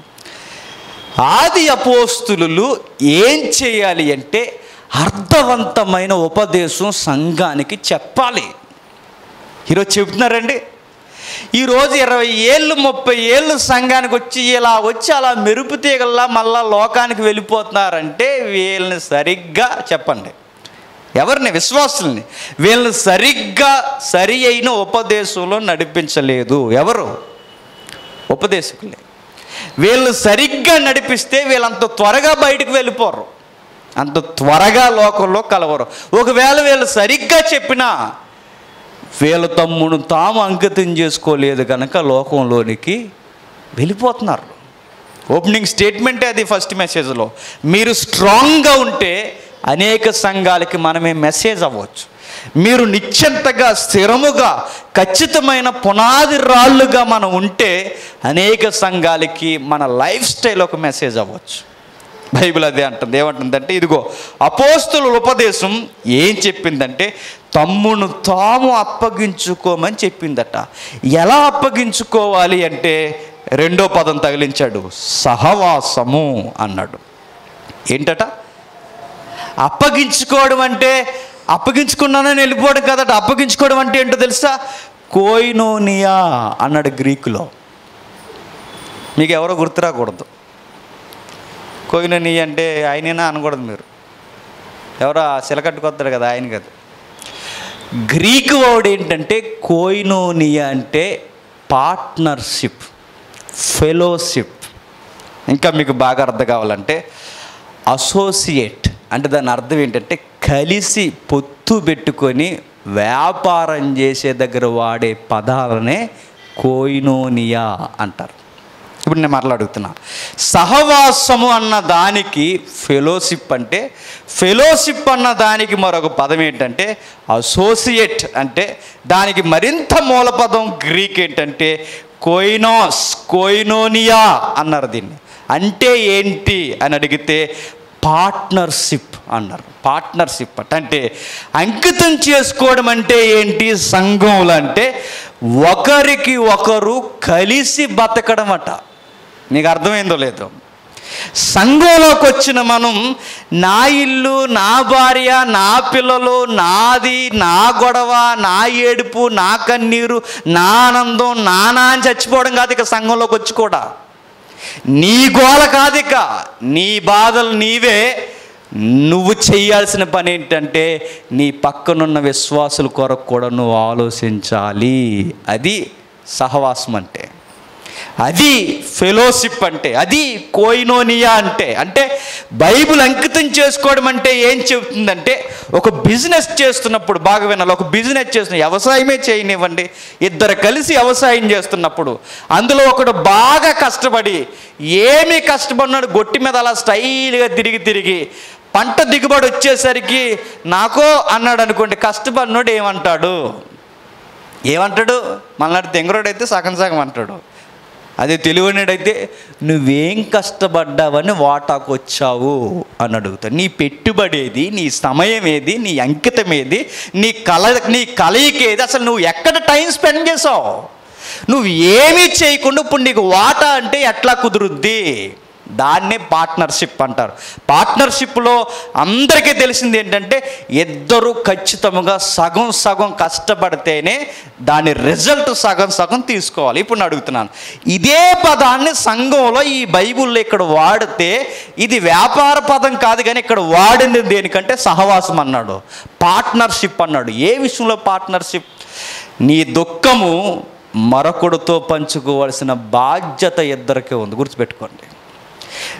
ఆది అపోస్తులు ఏం చేయాలి అంటే అర్థవంతమైన ఉపదేశం సంఘానికి చెప్పాలి. ఈరోజు చెబుతున్నారండి ఈరోజు ఇరవై ఏళ్ళు ముప్పై ఏళ్ళు సంఘానికి వచ్చి ఇలా వచ్చి అలా మెరుపు తీగల్లా మళ్ళా లోకానికి వెళ్ళిపోతున్నారంటే వీళ్ళని సరిగ్గా చెప్పండి. ఎవరిని? విశ్వాసుల్ని. వీళ్ళని సరిగ్గా సరి అయిన ఉపదేశంలో నడిపించలేదు ఎవరు? ఉపదేశకులే. వీళ్ళు సరిగ్గా నడిపిస్తే వీళ్ళంత త్వరగా బయటకు వెళ్ళిపోరు. అంత త్వరగా లోకంలో కలవరు. ఒకవేళ వీళ్ళు సరిగ్గా చెప్పినా వీళ్ళ తమ్మును తాము అంకితం చేసుకోలేదు కనుక లోకంలోనికి వెళ్ళిపోతున్నారు. ఓపెనింగ్ స్టేట్మెంటే అది ఫస్ట్ మెసేజ్లో మీరు స్ట్రాంగ్గా ఉంటే అనేక సంఘాలకి మనమే మెసేజ్ అవ్వచ్చు. మీరు నిశ్చంతగా స్థిరముగా ఖచ్చితమైన పునాది రాళ్ళుగా మనం ఉంటే అనేక సంఘాలకి మన లైఫ్ స్టైల్ ఒక మెసేజ్ అవ్వచ్చు. బైబిల్ అదే అంటుంది. ఏమంటుందంటే ఇదిగో అపోస్తుల ఉపదేశం ఏం చెప్పిందంటే తమ్మును తాము అప్పగించుకోమని చెప్పిందట. ఎలా అప్పగించుకోవాలి అంటే రెండో పదం తగిలించాడు సహవాసము అన్నాడు. ఏంటట? అప్పగించుకోవడం అంటే అప్పగించుకున్నానని వెళ్ళిపోవడం కదట. అప్పగించుకోవడం అంటే ఏంటో తెలుసా? కోయినోనియా అన్నాడు గ్రీకులో. మీకు ఎవరో గుర్తురాకూడదు. కోయినని అంటే ఆయనేనా అనకూడదు మీరు. ఎవరో ఆ శిలకట్టుకొస్తాడు కదా ఆయన కదా గ్రీక్ వర్డ్ ఏంటంటే కోయినోనియా అంటే పార్ట్నర్షిప్ ఫెలోషిప్. ఇంకా మీకు బాగా అర్థం కావాలంటే అసోసియేట్ అంటే దాని అర్థం ఏంటంటే కలిసి పొత్తు పెట్టుకొని వ్యాపారం చేసే దగ్గర వాడే పదాలనే కోయినోనియా అంటారు. ఇప్పుడు నేను మాట్లాడుతున్నా సహవాసము అన్న దానికి ఫెలోషిప్ అంటే ఫెలోషిప్ అన్న దానికి మరొక పదం ఏంటంటే అసోసియేట్ అంటే దానికి మరింత మూలపదం గ్రీక్ ఏంటంటే కోయినోస్ కోయినోనియా అన్నారు దీన్ని. అంటే ఏంటి అని అడిగితే పార్ట్నర్షిప్ అన్నారు. పార్ట్నర్షిప్ అంటే. అంకితం చేసుకోవడం అంటే ఏంటి? సంఘంలో అంటే ఒకరికి ఒకరు కలిసి బతకడం అట. నీకు అర్థమైందో లేదో? సంఘంలోకి వచ్చిన మనం నా ఇల్లు నా భార్య నా పిల్లలు నాది నా గొడవ నా ఏడుపు నా కన్నీరు నా ఆనందం నానా అని చచ్చిపోవడం కాదు ఇక సంఘంలోకి వచ్చి కూడా. నీ గోల కాదు ఇక. నీ బాధలు నీవే. నువ్వు చేయాల్సిన పని ఏంటంటే నీ పక్కనున్న విశ్వాసుల కొరకు కూడా నువ్వు ఆలోచించాలి. అది సహవాసం అంటే. అది ఫెలోషిప్ అంటే అది కోయినోనియా అంటే అంటే బైబిల్ అంకితం చేసుకోవడం అంటే ఏం చెబుతుందంటే ఒక బిజినెస్ చేస్తున్నప్పుడు బాగా వినాలి. ఒక బిజినెస్ చేస్తున్న వ్యవసాయమే చేయనివ్వండి. ఇద్దరు కలిసి వ్యవసాయం చేస్తున్నప్పుడు అందులో ఒకడు బాగా కష్టపడి ఏమి కష్టపడినాడు గొట్టి మీద అలా స్టైల్గా తిరిగి తిరిగి పంట దిగుబడి వచ్చేసరికి నాకో అన్నాడు అనుకోండి కష్టపడినోడు ఏమంటాడు? ఏమంటాడు? మళ్ళీ తెంగరోడు అయితే సగం సగం అంటాడు. అదే తెలివైనడైతే నువ్వేం కష్టపడ్డావని వాటాకు వచ్చావు అని అడుగుతాడు నీ పెట్టుబడి ఏది? నీ సమయం ఏది? నీ అంకితం ఏది? నీ కల నీ కలయిక ఏది? అసలు నువ్వు ఎక్కడ టైం స్పెండ్ చేసావు? నువ్వు ఏమీ చేయకుండా ఇప్పుడు నీకు వాటా అంటే ఎట్లా కుదురుద్ది? దాన్నే పార్ట్నర్షిప్ అంటారు. పార్ట్నర్షిప్లో అందరికీ తెలిసింది ఏంటంటే ఇద్దరు ఖచ్చితంగా సగం సగం కష్టపడితేనే దాని రిజల్ట్ సగం సగం తీసుకోవాలి. ఇప్పుడు నేను అడుగుతున్నాను. ఇదే పదాన్ని సంఘంలో ఈ బైబిల్లో ఇక్కడ వాడితే ఇది వ్యాపార పదం కాదు కానీ ఇక్కడ వాడింది దేనికంటే సహవాసం అన్నాడు. పార్ట్నర్షిప్ అన్నాడు. ఏ విషయంలో పార్ట్నర్షిప్? నీ దుఃఖము మరొకడితో పంచుకోవాల్సిన బాధ్యత ఇద్దరికే ఉంది. గుర్తుపెట్టుకోండి.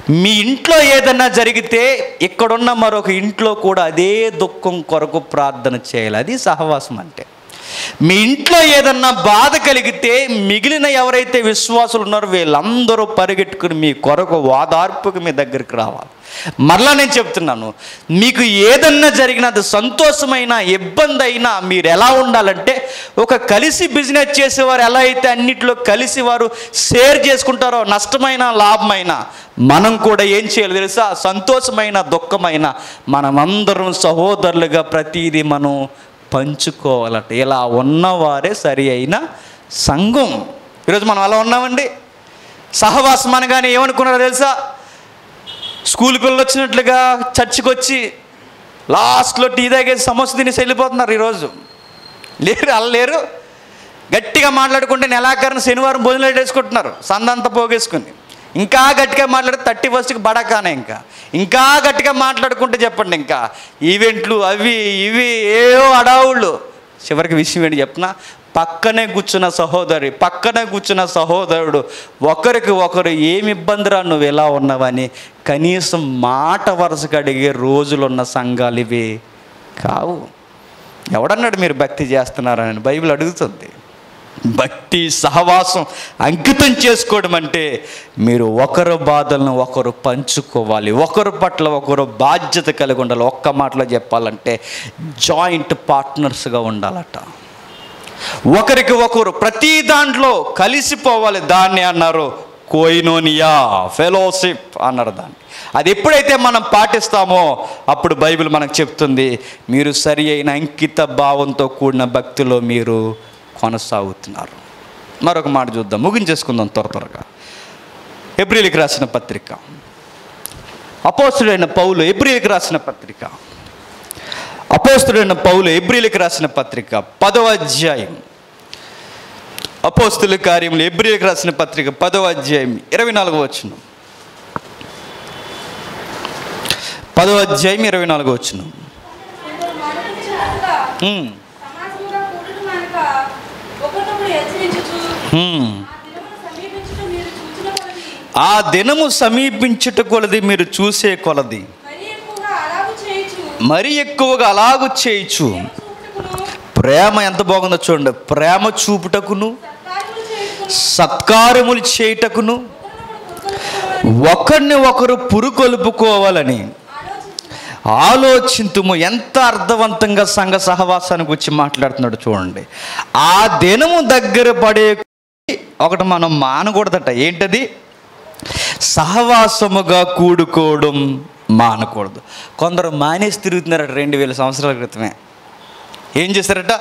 మీ ఇంట్లో ఏదన్నా జరిగితే ఇక్కడున్న మరొక ఇంట్లో కూడా అదే దుఃఖం కొరకు ప్రార్థన చేయాలి. అది సహవాసం అంటే. మీ ఇంట్లో ఏదన్నా బాధ కలిగితే మిగిలిన ఎవరైతే విశ్వాసులు ఉన్నారో వీళ్ళందరూ పరిగెట్టుకుని మీ కొరకు వాదార్పుకు మీ దగ్గరికి రావాలి. మరలా నేను చెప్తున్నాను మీకు ఏదన్నా జరిగినా అది సంతోషమైన ఇబ్బంది అయినా మీరు ఎలా ఉండాలంటే ఒక కలిసి బిజినెస్ చేసేవారు ఎలా అయితే అన్నిట్లో కలిసి వారు షేర్ చేసుకుంటారో నష్టమైన లాభమైన మనం కూడా ఏం చేయాలి తెలుసా? సంతోషమైన దుఃఖమైన మనమందరం సహోదరులుగా ప్రతిదీ మనం పంచుకోవాలట. ఇలా ఉన్నవారే సరి అయిన సంఘం. ఈరోజు మనం అలా ఉన్నామండి? సహవాసం అనగానే ఏమనుకున్నారో తెలుసా? స్కూల్ పిల్లలు వచ్చినట్లుగా చర్చికి వచ్చి లాస్ట్లో టీ తాగేసి సమోసా తినేసి వెళ్ళిపోతున్నారు ఈరోజు. లేరు అలా లేరు. గట్టిగా మాట్లాడుకుంటే నెలాఖరిని శనివారం భోజనాలు వేసుకుంటున్నారు సందంతా పోగేసుకుని. ఇంకా గట్టిగా మాట్లాడితే థర్టీ ఫస్ట్కి బడకానే ఇంకా. ఇంకా గట్టిగా మాట్లాడుకుంటే చెప్పండి ఇంకా. ఈవెంట్లు అవి ఇవి ఏవో అడావుళ్ళు. చివరికి విషయం ఏంటి చెప్పిన పక్కనే కూర్చున్న సహోదరి పక్కనే కూర్చున్న సహోదరుడు ఒకరికి ఒకరు ఏమి ఇబ్బందిరా నువ్వు ఎలా ఉన్నావని కనీసం మాట వరుసగా అడిగే రోజులున్న సంఘాలు ఇవి కావు. ఎవడన్నాడు మీరు భక్తి చేస్తున్నారని బైబిల్ అడుగుతుంది. భక్తి సహవాసం అంకితం చేసుకోవడం అంటే మీరు ఒకరు బాధలను ఒకరు పంచుకోవాలి ఒకరి పట్ల ఒకరు బాధ్యత కలిగి ఉండాలి. ఒక్క మాటలో చెప్పాలంటే జాయింట్ పార్ట్నర్స్గా ఉండాలట. ఒకరికి ఒకరు ప్రతి దాంట్లో కలిసిపోవాలి. దాన్ని అన్నారు కోయినోనియా ఫెలోషిప్ అన్నారు దాన్ని. అది ఎప్పుడైతే మనం పాటిస్తామో అప్పుడు బైబిల్ మనకు చెప్తుంది మీరు సరి అయిన అంకిత భావంతో కూడిన భక్తిలో మీరు కొనసాగుతున్నారు. మరొక మాట చూద్దాం. ముగించేసుకుందాం త్వర త్వరగా. ఏప్రిల్కి రాసిన పత్రిక. అపోస్తుడైన పౌలు ఏప్రిల్కి రాసిన పత్రిక. అపోస్తుడైన పౌలు ఎబ్రిలకు రాసిన పత్రిక. పదవ అధ్యాయం. అపోస్తుల కార్యములు ఎబ్రిలకు రాసిన పత్రిక. పదవ అధ్యాయం. ఇరవై నాలుగు వచ్చిన పదో అధ్యాయం ఇరవై నాలుగో వచ్చిన కొందరు మానవులుగా సమాజముగా కూడుట మానక ఒకరినొకరు హెచ్చరించుచు ఆ దినము సమీపించుట కొలది మీరు చూసే కొలది. మరి ఎక్కువగా అలాగు చేయచ్చు చేయొచ్చు ప్రేమ ఎంత బాగుందో చూడండి. ప్రేమ చూపుటకును సత్కారములు చేయుటకును ఒకరిని ఒకరు పురుకొలుపుకోవాలని. ఆలోచింతుము ఎంత అర్థవంతంగా సంఘ సహవాసానికి వచ్చి మాట్లాడుతున్నాడు చూడండి. ఆ దినము దగ్గర పడే ఒకటి మనం మానకూడదట. ఏంటది? సహవాసముగా కూడుకోవడం మానకూడదు. కొందరు మానేసి తిరుగుతున్నారట రెండు వేల సంవత్సరాల క్రితమే. ఏం చేశారట?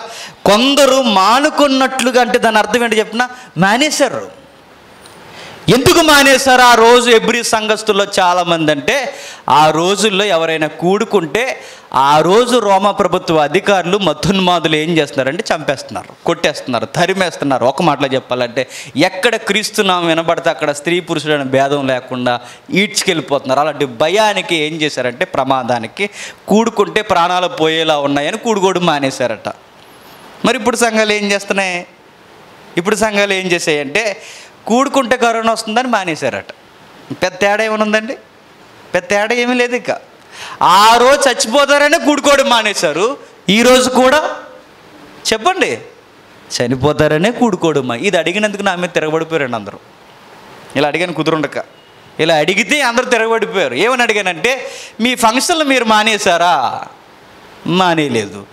కొందరు మానుకున్నట్లుగా అంటే దాని అర్థం ఏంటి చెప్పిన? మానేశారు. ఎందుకు మానేశారు? ఆ రోజు ఎబ్రి సంఘస్థుల్లో చాలామంది అంటే ఆ రోజుల్లో ఎవరైనా కూడుకుంటే ఆ రోజు రోమా ప్రభుత్వ అధికారులు మతున్మాదులు ఏం చేస్తున్నారంటే చంపేస్తున్నారు కొట్టేస్తున్నారు తరిమేస్తున్నారు. ఒక మాటలో చెప్పాలంటే ఎక్కడ క్రీస్తునామం వినబడితే అక్కడ స్త్రీ పురుషుడైన భేదం లేకుండా ఈడ్చుకెళ్ళిపోతున్నారు. అలాంటి భయానికి ఏం చేశారంటే ప్రమాదానికి కూడుకుంటే ప్రాణాలు పోయేలా ఉన్నాయని కూడుకోడు మానేశారట. మరి ఇప్పుడు సంఘాలు ఏం చేస్తున్నాయి? ఇప్పుడు సంఘాలు ఏం చేసాయంటే కూడుకుంటే కరోనా వస్తుందని మానేశారట. పెద్ద తేడా ఏమైనా ఉందండి? పెద్ద తేడా ఏమీ లేదు ఇక. ఆ రోజు చచ్చిపోతారనే కూడుకోవడం మానేశారు. ఈరోజు కూడా చెప్పండి. చనిపోతారనే కూడుకోవడం మా ఇది అడిగినందుకు నా మీద తిరగబడిపోయారండి అందరూ. ఇలా అడిగాను కుదురుండక. ఇలా అడిగితే అందరూ తిరగబడిపోయారు. ఏమని అడిగానంటే మీ ఫంక్షన్లు మీరు మానేశారా? మానేయలేదు.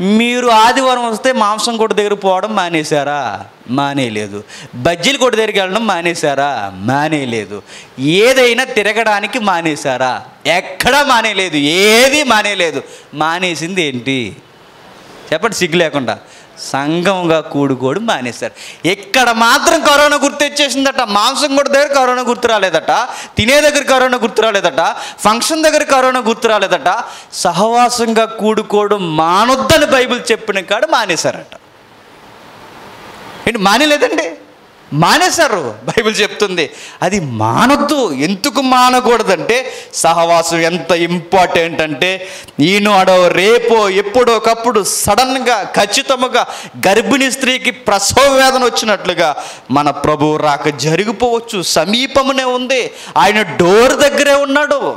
మీరు ఆదివారం వస్తే మాంసం కొట్టు దగ్గర పోవడం మానేశారా? మానేయలేదు బజ్జీలు కొట్టు దగ్గరికి వెళ్ళడం మానేశారా? మానేయలేదు ఏదైనా తిరగడానికి మానేశారా? ఎక్కడా మానేయలేదు ఏది మానేయలేదు మానేసింది ఏంటి? చెప్పండి సిగ్గు లేకుండా. సంఘంగా కూడుకోడు మానేశారు. ఎక్కడ మాత్రం కరోనా గుర్తు వచ్చేసిందట మాంసం కూడా దగ్గర కరోనా గుర్తు రాలేదట తినే దగ్గర కరోనా గుర్తు రాలేదట ఫంక్షన్ దగ్గర కరోనా గుర్తు రాలేదట సహవాసంగా కూడుకోవడం మానొద్దని బైబిల్ చెప్పిన కాడ మానేశారట. ఏంటి మానేలేదండి? మానేశారు. బైబిల్ చెప్తుంది. అది మానొద్దు. ఎందుకు మానకూడదంటే సహవాసం ఎంత ఇంపార్టెంట్ అంటే ఈనాడో రేపో ఎప్పుడో ఒకప్పుడు సడన్గా ఖచ్చితముగా గర్భిణీ స్త్రీకి ప్రసవ వేదన వచ్చినట్లుగా మన ప్రభు రాక జరిగిపోవచ్చు. సమీపమునే ఉంది. ఆయన డోర్ దగ్గరే ఉన్నాడు.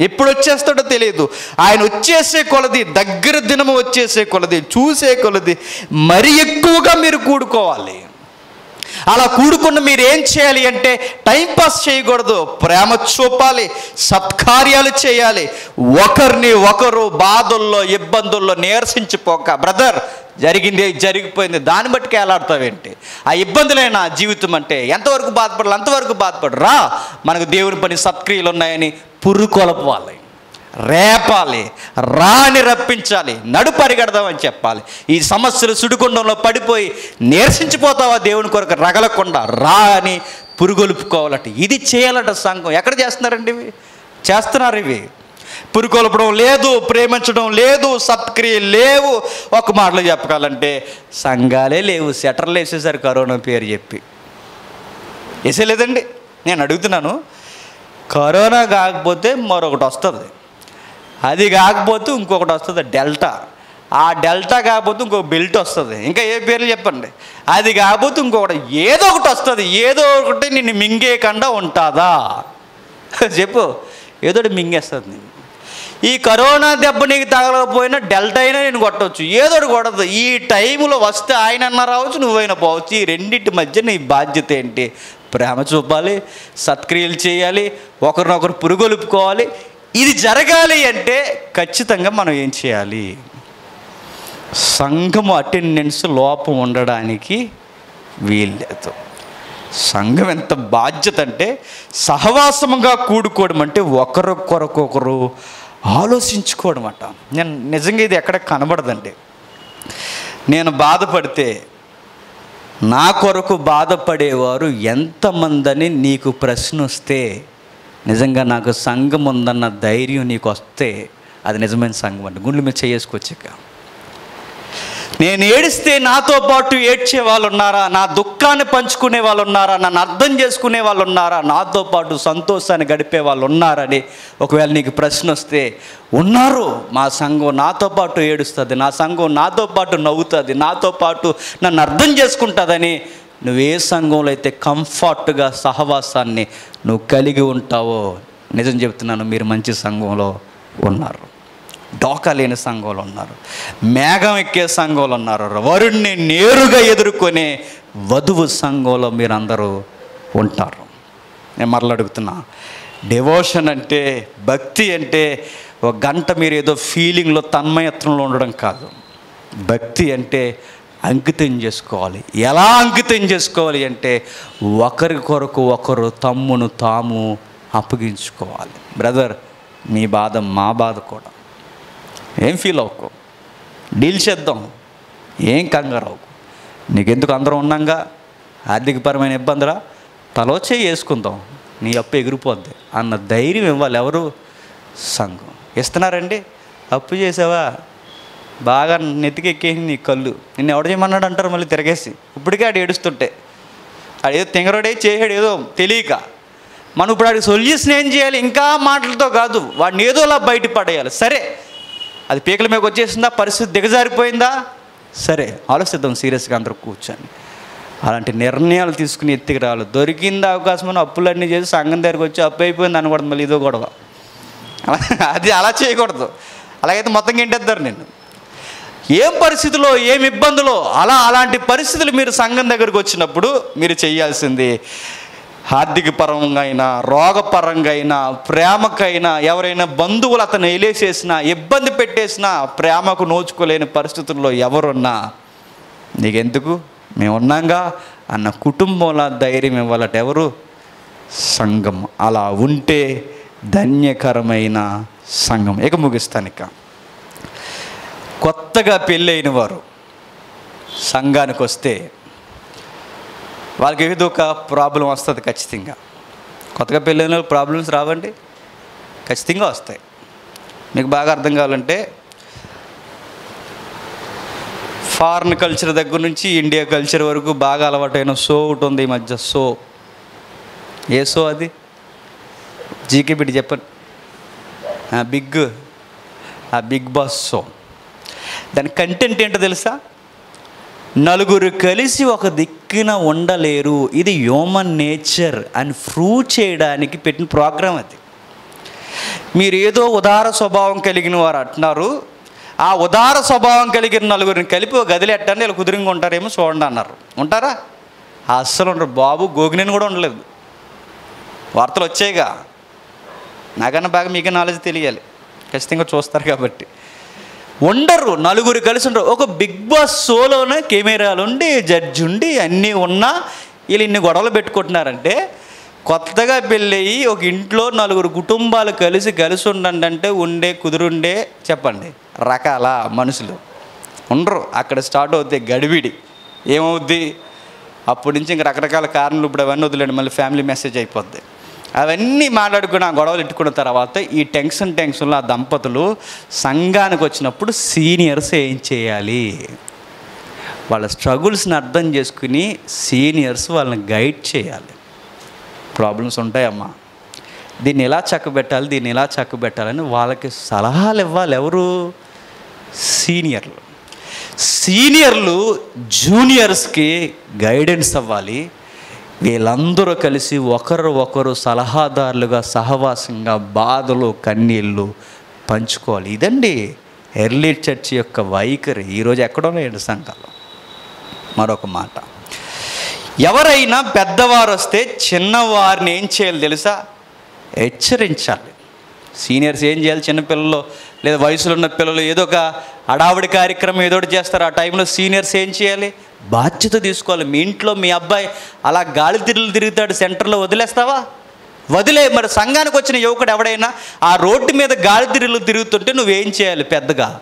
ఎప్పుడు వచ్చేస్తాడో తెలియదు. ఆయన వచ్చేసే కొలది దగ్గర దినము వచ్చేసే కొలది చూసే కొలది మరి ఎక్కువగా మీరు కూడుకోవాలి. అలా కూడుకున్న మీరు ఏం చేయాలి అంటే టైంపాస్ చేయకూడదు. ప్రేమ చూపాలి. సత్కార్యాలు చేయాలి. ఒకరిని ఒకరు బాధల్లో ఇబ్బందుల్లో నీరసించిపోక. బ్రదర్ జరిగింది జరిగిపోయింది. దాన్ని బట్టి కేలాడతావేంటి? ఆ ఇబ్బందులైనా జీవితం అంటే ఎంతవరకు బాధపడాలి అంతవరకు బాధపడరా మనకు దేవుని పని సత్క్రియలు ఉన్నాయని పురుకొలపాలి రేపాలి రాని రప్పించాలి నడు పరిగెడదామని చెప్పాలి. ఈ సమస్యలు సుడిగుండంలో పడిపోయి నీరసించిపోతావా దేవుని కొరకు రగలకుండా? రా అని పురుగొలుపుకోవాలట. ఇది చేయాలట సంఘం. ఎక్కడ చేస్తున్నారండి ఇవి? చేస్తున్నారు ఇవి. పురుకొలపడం లేదు ప్రేమించడం లేదు సత్క్రియ లేవు. ఒక మాటలో చెప్పాలంటే సంఘాలే లేవు. సెటర్లు వేసేసారు కరోనా పేరు చెప్పి. వేసేలేదండి నేను అడుగుతున్నాను. కరోనా కాకపోతే మరొకటి వస్తుంది. అది కాకపోతే ఇంకొకటి వస్తుంది డెల్టా. ఆ డెల్టా కాకపోతే ఇంకొక బెల్ట్ వస్తుంది. ఇంకా ఏ పేర్లు చెప్పండి? అది కాకపోతే ఇంకొకటి ఏదో ఒకటి వస్తుంది. ఏదో ఒకటి నిన్ను మింగేయకుండా ఉంటుందా? చెప్పు. ఏదో మింగేస్తుంది నేను ఈ కరోనా దెబ్బ నీకు తగలకపోయినా డెల్టా అయినా నేను కొట్టవచ్చు ఏదో కొడదు. ఈ టైంలో వస్తే ఆయన అన్న రావచ్చు నువ్వైనా పోవచ్చు. ఈ రెండింటి మధ్య నీ బాధ్యత ఏంటి? ప్రేమ చూపాలి సత్క్రియలు చేయాలి ఒకరినొకరు పురుగొలుపుకోవాలి ఇది జరగాలి అంటే ఖచ్చితంగా మనం ఏం చేయాలి? సంఘము అటెండెన్స్ లోపం ఉండడానికి వీల్లేదు. సంఘం ఎంత బాధ్యత అంటే సహవాసముగా కూడుకోవడం అంటే ఒకరొకరొకొకరు ఆలోచించుకోవడం అట. నేను నిజంగా ఇది ఎక్కడ కనబడదండి. నేను బాధపడితే నా కొరకు బాధపడేవారు ఎంతమందని నీకు ప్రశ్న వస్తే నిజంగా నాకు సంఘం ఉందన్న ధైర్యం నీకు వస్తే అది నిజమైన సంఘం అండి. గుండెలు మీద చేసుకొచ్చాక నేను ఏడిస్తే నాతో పాటు ఏడ్చే వాళ్ళు ఉన్నారా నా దుఃఖాన్ని పంచుకునే వాళ్ళు ఉన్నారా నన్ను అర్థం చేసుకునే వాళ్ళు ఉన్నారా నాతో పాటు సంతోషాన్ని గడిపే వాళ్ళు ఉన్నారని ఒకవేళ నీకు ప్రశ్న వస్తే ఉన్నారు మా సంఘం నాతో పాటు ఏడుస్తుంది నా సంఘం నాతో పాటు నవ్వుతుంది నాతో పాటు నన్ను అర్థం చేసుకుంటుందని నువ్వు ఏ సంఘంలో అయితే కంఫర్ట్గా సహవాసాన్ని నువ్వు కలిగి ఉంటావో? నిజం చెప్తున్నాను మీరు మంచి సంఘంలో ఉన్నారు. డోకా లేని సంఘంలో ఉన్నారు. మేఘం ఎక్కే సంఘంలో ఉన్నారు. వరుణ్ణి నేరుగా ఎదుర్కొనే వధువు సంఘంలో మీరందరూ ఉంటారు. నేను మరలా అడుగుతున్నా డివోషన్ అంటే భక్తి అంటే ఒక గంట మీరు ఏదో ఫీలింగ్లో తన్మయత్నంలో ఉండడం కాదు. భక్తి అంటే అంకితం చేసుకోవాలి. ఎలా అంకితం చేసుకోవాలి అంటే ఒకరి కొరకు ఒకరు తమ్మును తాము అప్పగించుకోవాలి. బ్రదర్ మీ బాధ మా బాధ కూడా. ఏం ఫీల్ అవ్వకు. డీల్ చేద్దాం. ఏం కంగారు అవ్వకు. నీకెందుకు అందరం ఉన్నాగా? ఆర్థికపరమైన ఇబ్బందులా? తలో చేయి వేసుకుందాం. నీ అప్పు ఎగిరిపోద్ది అన్న ధైర్యం ఇవ్వాలి ఎవరు? సంఘం. ఇస్తున్నారండి? అప్పు చేసావా? బాగా నెత్తికెక్కేసింది నీ కళ్ళు. నిన్ను ఎవడు చేయమన్నాడు అంటారు మళ్ళీ తిరగేసి. ఇప్పటికే ఆడు ఏడుస్తుంటే. ఆడేదో తింగరోడే చేసాడు ఏదో తెలియక. మనం ఇప్పుడు ఆడికి సొల్యూషన్ ఏం చేయాలి? ఇంకా మాటలతో కాదు. వాడిని ఏదోలా బయట పడేయాలి సరే. అది పీకల మీద వచ్చేసిందా? పరిస్థితి దిగజారిపోయిందా? సరే. ఆలోచిద్దాం సీరియస్గా అందరూ కూర్చొని. అలాంటి నిర్ణయాలు తీసుకుని ఎత్తికి రావాలి. దొరికింది అవకాశం అని అప్పులన్నీ చేసి సంఘం దగ్గరికి వచ్చి అప్పు అయిపోయింది అనకూడదు మళ్ళీ ఇదో గొడవ. అలా- అది అలా చేయకూడదు. అలాగైతే మొత్తం గెంటేద్దారు నేను ఏం పరిస్థితిలో ఏం ఇబ్బందులో అలా అలాంటి పరిస్థితులు మీరు సంఘం దగ్గరికి వచ్చినప్పుడు మీరు చేయాల్సింది ఆర్థిక పరంగా అయినా రోగపరంగా అయినా ప్రేమకైనా ఎవరైనా బంధువులు అతను ఎలేసేసినా ఇబ్బంది పెట్టేసినా ప్రేమకు నోచుకోలేని పరిస్థితుల్లో ఎవరున్నా నీకెందుకు? మేము ఉన్నాంగా అన్న కుటుంబంలో ధైర్యం ఇవ్వాలట ఎవరు? సంఘం. అలా ఉంటే ధన్యకరమైన సంఘం. ఇక ముగిస్తాను ఇక కొత్తగా పెళ్ళైన వారు సంఘానికి వస్తే వాళ్ళకి ఏదో ఒక ప్రాబ్లం వస్తుంది ఖచ్చితంగా. కొత్తగా పెళ్ళైన వాళ్ళకి ప్రాబ్లమ్స్ రావండి ఖచ్చితంగా వస్తాయి. మీకు బాగా అర్థం కావాలంటే ఫారిన్ కల్చర్ దగ్గర నుంచి ఇండియా కల్చర్ వరకు బాగా అలవాటైన షో ఒకటి ఉంది ఈ మధ్య షో ఏ షో అది? జీకే బిడ్డి చెప్పండి. ఆ బిగ్ ఆ బిగ్ బాస్ షో దాని కంటెంట్ ఏంటో తెలుసా? నలుగురు కలిసి ఒక దిక్కున ఉండలేరు. ఇది హ్యూమన్ నేచర్ అని ప్రూవ్ చేయడానికి పెట్టిన ప్రోగ్రాం అది. మీరు ఏదో ఉదార స్వభావం కలిగిన వారు అంటున్నారు. ఆ ఉదార స్వభావం కలిగిన నలుగురిని కలిపి గదిలెట్టండి గదిలో వీళ్ళు కుదిరింగా ఉంటారేమో చూడండి అన్నారు. ఉంటారా? అస్సలు ఉండరు. బాబు గోగినని కూడా ఉండలేదు. వార్తలు వచ్చాయిగా. నాకన్నా బాగా మీకే నాలెడ్జ్ తెలియాలి. ఖచ్చితంగా చూస్తారు కాబట్టి. ఉండరు నలుగురు కలిసి ఉండరు. ఒక బిగ్ బాస్ షోలోనే కెమెరాలు ఉండి జడ్జి ఉండి అన్నీ ఉన్నా వీళ్ళు ఇన్ని గొడవలు పెట్టుకుంటున్నారంటే కొత్తగా పెళ్ళయి ఒక ఇంట్లో నలుగురు కుటుంబాలు కలిసి కలిసి ఉండండి అంటే ఉండే కుదురుండే చెప్పండి. రకాల మనుషులు ఉండరు. అక్కడ స్టార్ట్ అవుతాయి గడిబిడి. ఏమవుద్ది? అప్పటి నుంచి ఇంక రకరకాల కారణాలు ఇప్పుడు అవన్నీ వదిలేండి మళ్ళీ ఫ్యామిలీ మెసేజ్ అయిపోద్ది. అవన్నీ మాట్లాడుకుని ఆ గొడవలు ఇట్టుకున్న తర్వాత ఈ టెన్షన్ టెన్షన్లో ఆ దంపతులు సంఘానికి వచ్చినప్పుడు సీనియర్స్ ఏం చేయాలి? వాళ్ళ స్ట్రగుల్స్ని అర్థం చేసుకుని సీనియర్స్ వాళ్ళని గైడ్ చేయాలి. ప్రాబ్లమ్స్ ఉంటాయమ్మా. దీన్ని ఎలా చక్కబెట్టాలి? దీన్ని ఎలా చక్కబెట్టాలని వాళ్ళకి సలహాలు ఇవ్వాలి ఎవరు? సీనియర్లు. సీనియర్లు జూనియర్స్కి గైడెన్స్ అవ్వాలి. వీళ్ళందరూ కలిసి ఒకరు ఒకరు సలహాదారులుగా సహవాసంగా బాధలు కన్నీళ్ళు పంచుకోవాలి. ఇదండి ఎర్లీ చర్చ్ యొక్క వైఖరి. ఈరోజు ఎక్కడోనేయండి సంఘాలు. మరొక మాట. ఎవరైనా పెద్దవారు వస్తే చిన్నవారిని ఏం చేయాలి తెలుసా? హెచ్చరించాలి. సీనియర్స్ ఏం చేయాలి? చిన్నపిల్లలు లేదా వయసులో ఉన్న పిల్లలు ఏదో ఒక అడావిడి కార్యక్రమం ఏదో ఒకటి చేస్తారు. ఆ టైంలో సీనియర్స్ ఏం చేయాలి? బాధ్యత తీసుకోవాలి. మీ ఇంట్లో మీ అబ్బాయి అలా గాలి తిరుగులు తిరుగుతాడు సెంటర్లో వదిలేస్తావా? వదిలే మరి సంఘానికి వచ్చిన యువకుడు ఎవడైనా ఆ రోడ్డు మీద గాలి తిరుగులు తిరుగుతుంటే నువ్వేం చేయాలి పెద్దగా?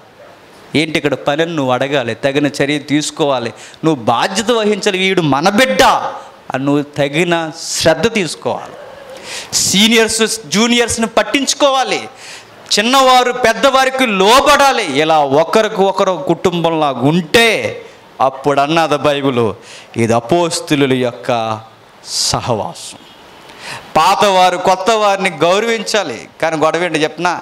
ఏంటి ఇక్కడ పనిని నువ్వు అడగాలి. తగిన చర్య తీసుకోవాలి. నువ్వు బాధ్యత వహించాలి. వీడు మన బిడ్డ అని నువ్వు తగిన శ్రద్ధ తీసుకోవాలి. సీనియర్స్ జూనియర్స్ని పట్టించుకోవాలి. చిన్నవారు పెద్దవారికి లోబడాలి. ఇలా ఒకరికి ఒకరు కుటుంబంలా ఉంటే అప్పుడు అన్నది బైబిల్ ఇది అపోస్తులు యొక్క సహవాసం. పాతవారు కొత్త వారిని గౌరవించాలి. కానీ గొడవ ఏంటి చెప్పిన?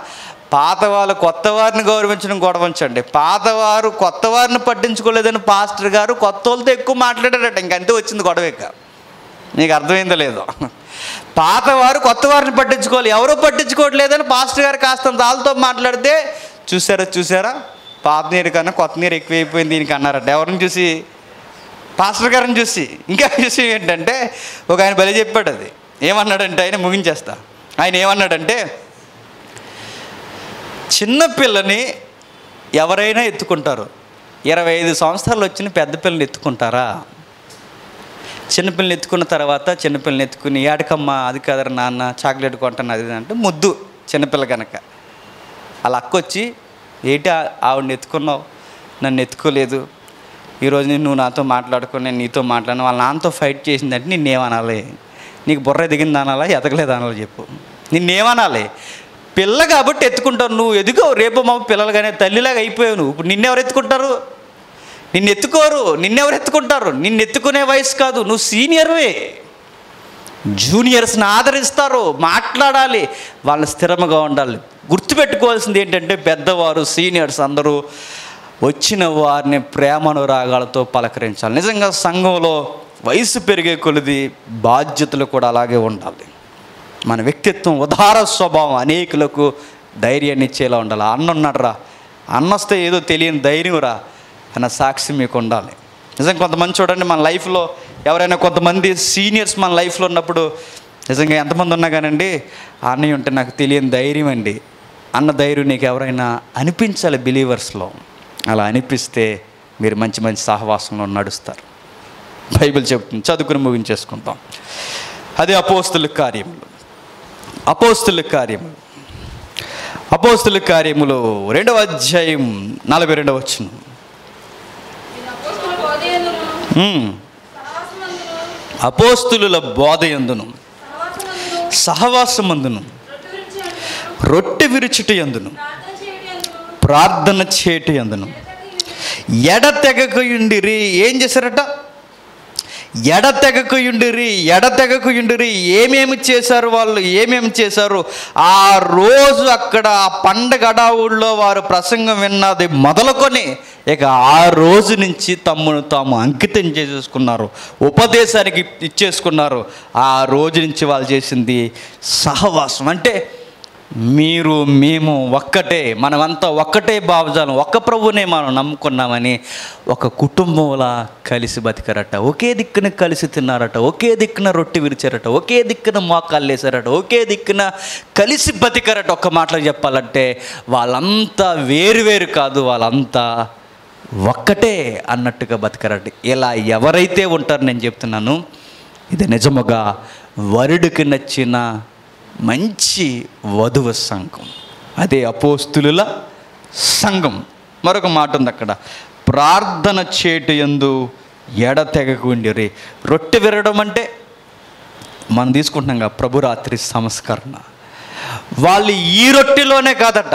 పాతవారు కొత్త వారిని గౌరవించడం గొడవించండి పాతవారు కొత్త వారిని పట్టించుకోలేదని పాస్టర్ గారు కొత్త వాళ్ళతో ఎక్కువ మాట్లాడారట. ఇంకంతే వచ్చింది గొడవ ఇక. నీకు అర్థమైందో లేదో. పాతవారు కొత్త వారిని పట్టించుకోవాలి. ఎవరు పట్టించుకోవట్లేదని పాస్టర్ గారు కాస్త వాళ్ళతో మాట్లాడితే చూసారా చూసారా పాత నీరు కన్నా కొత్త నీరు ఎక్కువైపోయింది దీనికి అన్నారట. ఎవరిని చూసి? పాస్టర్ గారిని చూసి. ఇంకా విషయం ఏంటంటే ఒక ఆయన బలి చెప్పాడు అది. ఏమన్నాడంటే ఆయన ముగించేస్తా. ఆయన ఏమన్నాడంటే చిన్నపిల్లని ఎవరైనా ఎత్తుకుంటారు. ఇరవై ఐదు సంవత్సరాలు వచ్చిన పెద్ద పిల్లని ఎత్తుకుంటారా? చిన్నపిల్లని ఎత్తుకున్న తర్వాత చిన్నపిల్లని ఎత్తుకుని ఏడకమ్మ అది కదరా నాన్న చాక్లెట్ కొంటాను అది అంటే ముద్దు చిన్నపిల్ల కనుక అలా అక్కొచ్చి ఏంటి ఆవిడని ఎత్తుకున్నావు? నన్ను ఎత్తుకోలేదు. ఈరోజు నేను నువ్వు నాతో మాట్లాడుకుని నేను నీతో మాట్లాడిన వాళ్ళ నాన్నతో ఫైట్ చేసిందంటే నిన్నేమనాలి? నీకు బుర్ర దిగింది అనాలా? ఎదగలేదు అనాలి చెప్పు. నిన్నేమనాలి? పిల్ల కాబట్టి ఎత్తుకుంటావు నువ్వు ఎదుగు రేపు మా పిల్లలుగానే తల్లిలాగా అయిపోయావు నువ్వు. ఇప్పుడు నిన్నెవరు ఎత్తుకుంటారు? నిన్ను ఎత్తుకోరు నిన్నెవరు ఎత్తుకుంటారు నిన్ను ఎత్తుకునే వయసు కాదు నువ్వు సీనియర్వే. జూనియర్స్ని ఆదరిస్తారు మాట్లాడాలి వాళ్ళు స్థిరముగా ఉండాలి. గుర్తుపెట్టుకోవాల్సింది ఏంటంటే పెద్దవారు సీనియర్స్ అందరూ వచ్చిన వారిని ప్రేమానురాగాలతో పలకరించాలి. నిజంగా సంఘంలో వయసు పెరిగే కొలిది బాధ్యతలు కూడా అలాగే ఉండాలి. మన వ్యక్తిత్వం ఉదార స్వభావం అనేకులకు ధైర్యాన్ని ఇచ్చేలా ఉండాలి. అన్న ఉన్నాడురా అన్న వస్తే ఏదో తెలియని ధైర్యం రా. అన్న సాక్షి మీకు ఉండాలి. నిజంగా కొంతమంది చూడండి మన లైఫ్లో ఎవరైనా కొంతమంది సీనియర్స్ మన లైఫ్లో ఉన్నప్పుడు నిజంగా ఎంతమంది ఉన్నా కానండి ఆ అన్నయ్య ఉంటే నాకు తెలియని ధైర్యం అండి. అన్న ధైర్యం నీకు ఎవరైనా అనిపించాలి బిలీవర్స్లో. అలా అనిపిస్తే మీరు మంచి మంచి సహవాసంలో నడుస్తారు. బైబిల్ చెప్తుంది చదువుకుని ముగించేసుకుంటాం అదే అపోస్తుల కార్యములు. అపోస్తుల కార్యములు. అపోస్తుల కార్యములు రెండవ అధ్యాయం నలభై రెండవ వచ్చినాం ఇది అపోస్తలుల బోధయందును, సహవాసమందును, అపోస్తుల బోధ ఎందును సహవాసమందును, రొట్టె విరుచుట ఎందును ప్రార్థన చేయట ఎందును ప్రార్థన రే ఏం చేశారట? ఎడతెగకుయుండిరి ఎడతెగకుయుండిరి. ఏమేమి చేశారు వాళ్ళు ఏమేమి చేశారు? ఆ రోజు అక్కడ పండగడావుల్లో వారు ప్రసంగం విన్నది మొదలుకొని ఇక ఆ రోజు నుంచి తమ్మును తాము అంకితం చేసేసుకున్నారు ఉపదేశానికి ఇచ్చేసుకున్నారు. ఆ రోజు నుంచి వాళ్ళు చేసింది సహవాసం. అంటే మీరు మేము ఒక్కటే మనమంతా ఒక్కటే భావజాలం ఒక్క ప్రభునే మనం నమ్ముకున్నామని ఒక కుటుంబంలా కలిసి బతికారట. ఒకే దిక్కున కలిసి తిన్నారట. ఒకే దిక్కున రొట్టె విరిచారట. ఒకే దిక్కున మోకాళ్ళు వేసారట ఒకే దిక్కున కలిసి బతికారట. ఒక్క మాటలో చెప్పాలంటే వాళ్ళంతా వేరు వేరు కాదు. వాళ్ళంతా ఒక్కటే అన్నట్టుగా బతికారట. ఇలా ఎవరైతే ఉంటారో నేను చెప్తున్నాను ఇది నిజముగా వరుడికి నచ్చిన మంచి వధువ సంఘం. అదే అపోస్తులుల సంఘం. మరొక మాట ఉంది అక్కడ. ప్రార్థన చేటు ఎందు ఎడతెగకుండి రే రొట్టె విరడం అంటే మనం తీసుకుంటున్నాం కదా ప్రభురాత్రి సంస్కరణ. వాళ్ళు ఈ రొట్టెలోనే కాదట.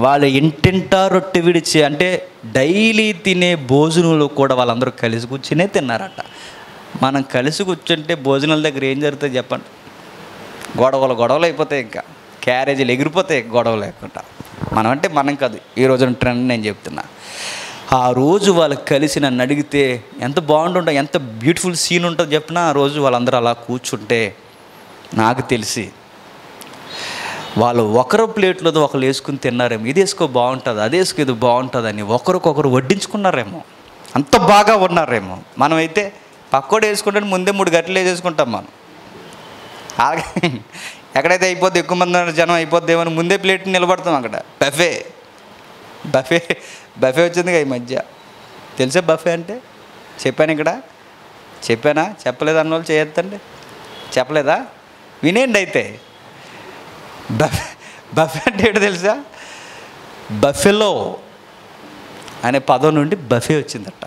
వాళ్ళు ఇంటింటా రొట్టె విడిచి అంటే డైలీ తినే భోజనంలో కూడా వాళ్ళందరూ కలిసి కూర్చునే తిన్నారట. మనం కలిసి కూర్చుంటే భోజనాల దగ్గర ఏం జరుగుతుంది చెప్పండి? గొడవలు గొడవలు అయిపోతాయి ఇంకా. క్యారేజీలు ఎగిరిపోతాయి గొడవలు లేకుండా. మనం అంటే మనం కాదు. ఈ రోజున ట్రెండ్ నేను చెప్తున్నా. ఆ రోజు వాళ్ళు కలిసి నన్ను అడిగితే ఎంత బాగుంటుందో ఎంత బ్యూటిఫుల్ సీన్ ఉంటుందో చెప్పినా ఆ రోజు వాళ్ళందరూ అలా కూర్చుంటే నాకు తెలిసి వాళ్ళు ఒకరు ప్లేట్లో ఒకరు వేసుకుని తిన్నారేమో ఇది వేసుకో బాగుంటుంది అది వేసుకో ఇది బాగుంటుందని ఒకరికొకరు వడ్డించుకున్నారేమో. అంత బాగా ఉన్నారేమో. మనమైతే పక్కోడు వేసుకుంటే ముందే మూడు గట్లు వేసేసుకుంటాం మనం. అలాగే ఎక్కడైతే అయిపోద్ది ఎక్కువ మంది జనం అయిపోద్ది అయిపోద్దేమని ముందే ప్లేట్ నిలబడతాం అక్కడ. బఫే. బఫే బఫే వచ్చింది ఈ మధ్య. తెలుసా బఫే అంటే? చెప్పాను ఇక్కడ. చెప్పానా? చెప్పలేదు అన్న వాళ్ళు చేయొద్దండి. చెప్పలేదా? వినేయండి అయితే. బఫే బఫే అంటే ఏంటో తెలుసా? బఫెలో అనే పదం నుండి బఫే వచ్చిందట.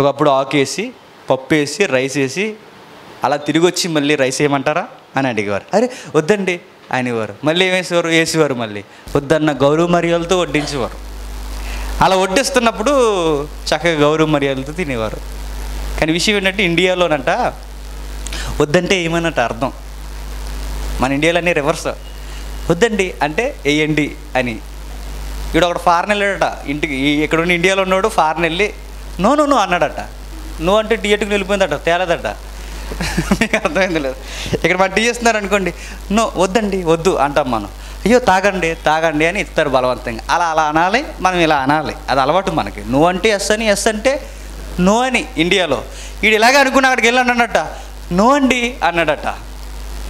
ఒకప్పుడు ఆకేసి పప్పు వేసి రైస్ వేసి అలా తిరిగి వచ్చి మళ్ళీ రైస్ వేయమంటారా అని అడిగేవారు. అరే వద్దండి అనేవారు మళ్ళీ ఏమేసేవారు? వేసేవారు వేసేవారు మళ్ళీ. వద్దన్న గౌరవ మర్యాదలతో వడ్డించేవారు. అలా వడ్డిస్తున్నప్పుడు చక్కగా గౌరవ మర్యాదలతో తినేవారు. కానీ విషయం ఏంటంటే ఇండియాలోనంట వద్దంటే ఏమన్నట్టు అర్థం. మన ఇండియాలో రివర్స్ వద్దండి అంటే వేయండి అని. ఇక్కడ ఒకడు ఫారెన్ వెళ్ళాడట ఇంటికి ఇక్కడ ఉన్న ఇండియాలో ఉన్నాడు ఫారెన్ వెళ్ళి నో నో నో అన్నాడట. నువ్వు అంటే టీ వెళ్ళిపోయిందట తేలేదట. మీకు అర్థమైంది లేదు? ఇక్కడ మనం టీ చేస్తున్నారు అనుకోండి నో వద్దండి వద్దు అంటాం మనం. అయ్యో తాగండి తాగండి అని ఇస్తారు బలవంతంగా. అలా అలా అనాలి మనం ఇలా అనాలి. అది అలవాటు మనకి. నువ్వు అంటే ఎస్ అని ఎస్ అంటే నో అని ఇండియాలో. వీడు ఇలాగే అనుకుని అక్కడికి వెళ్ళాను అన్నట్ట. నో అండి అన్నాడట.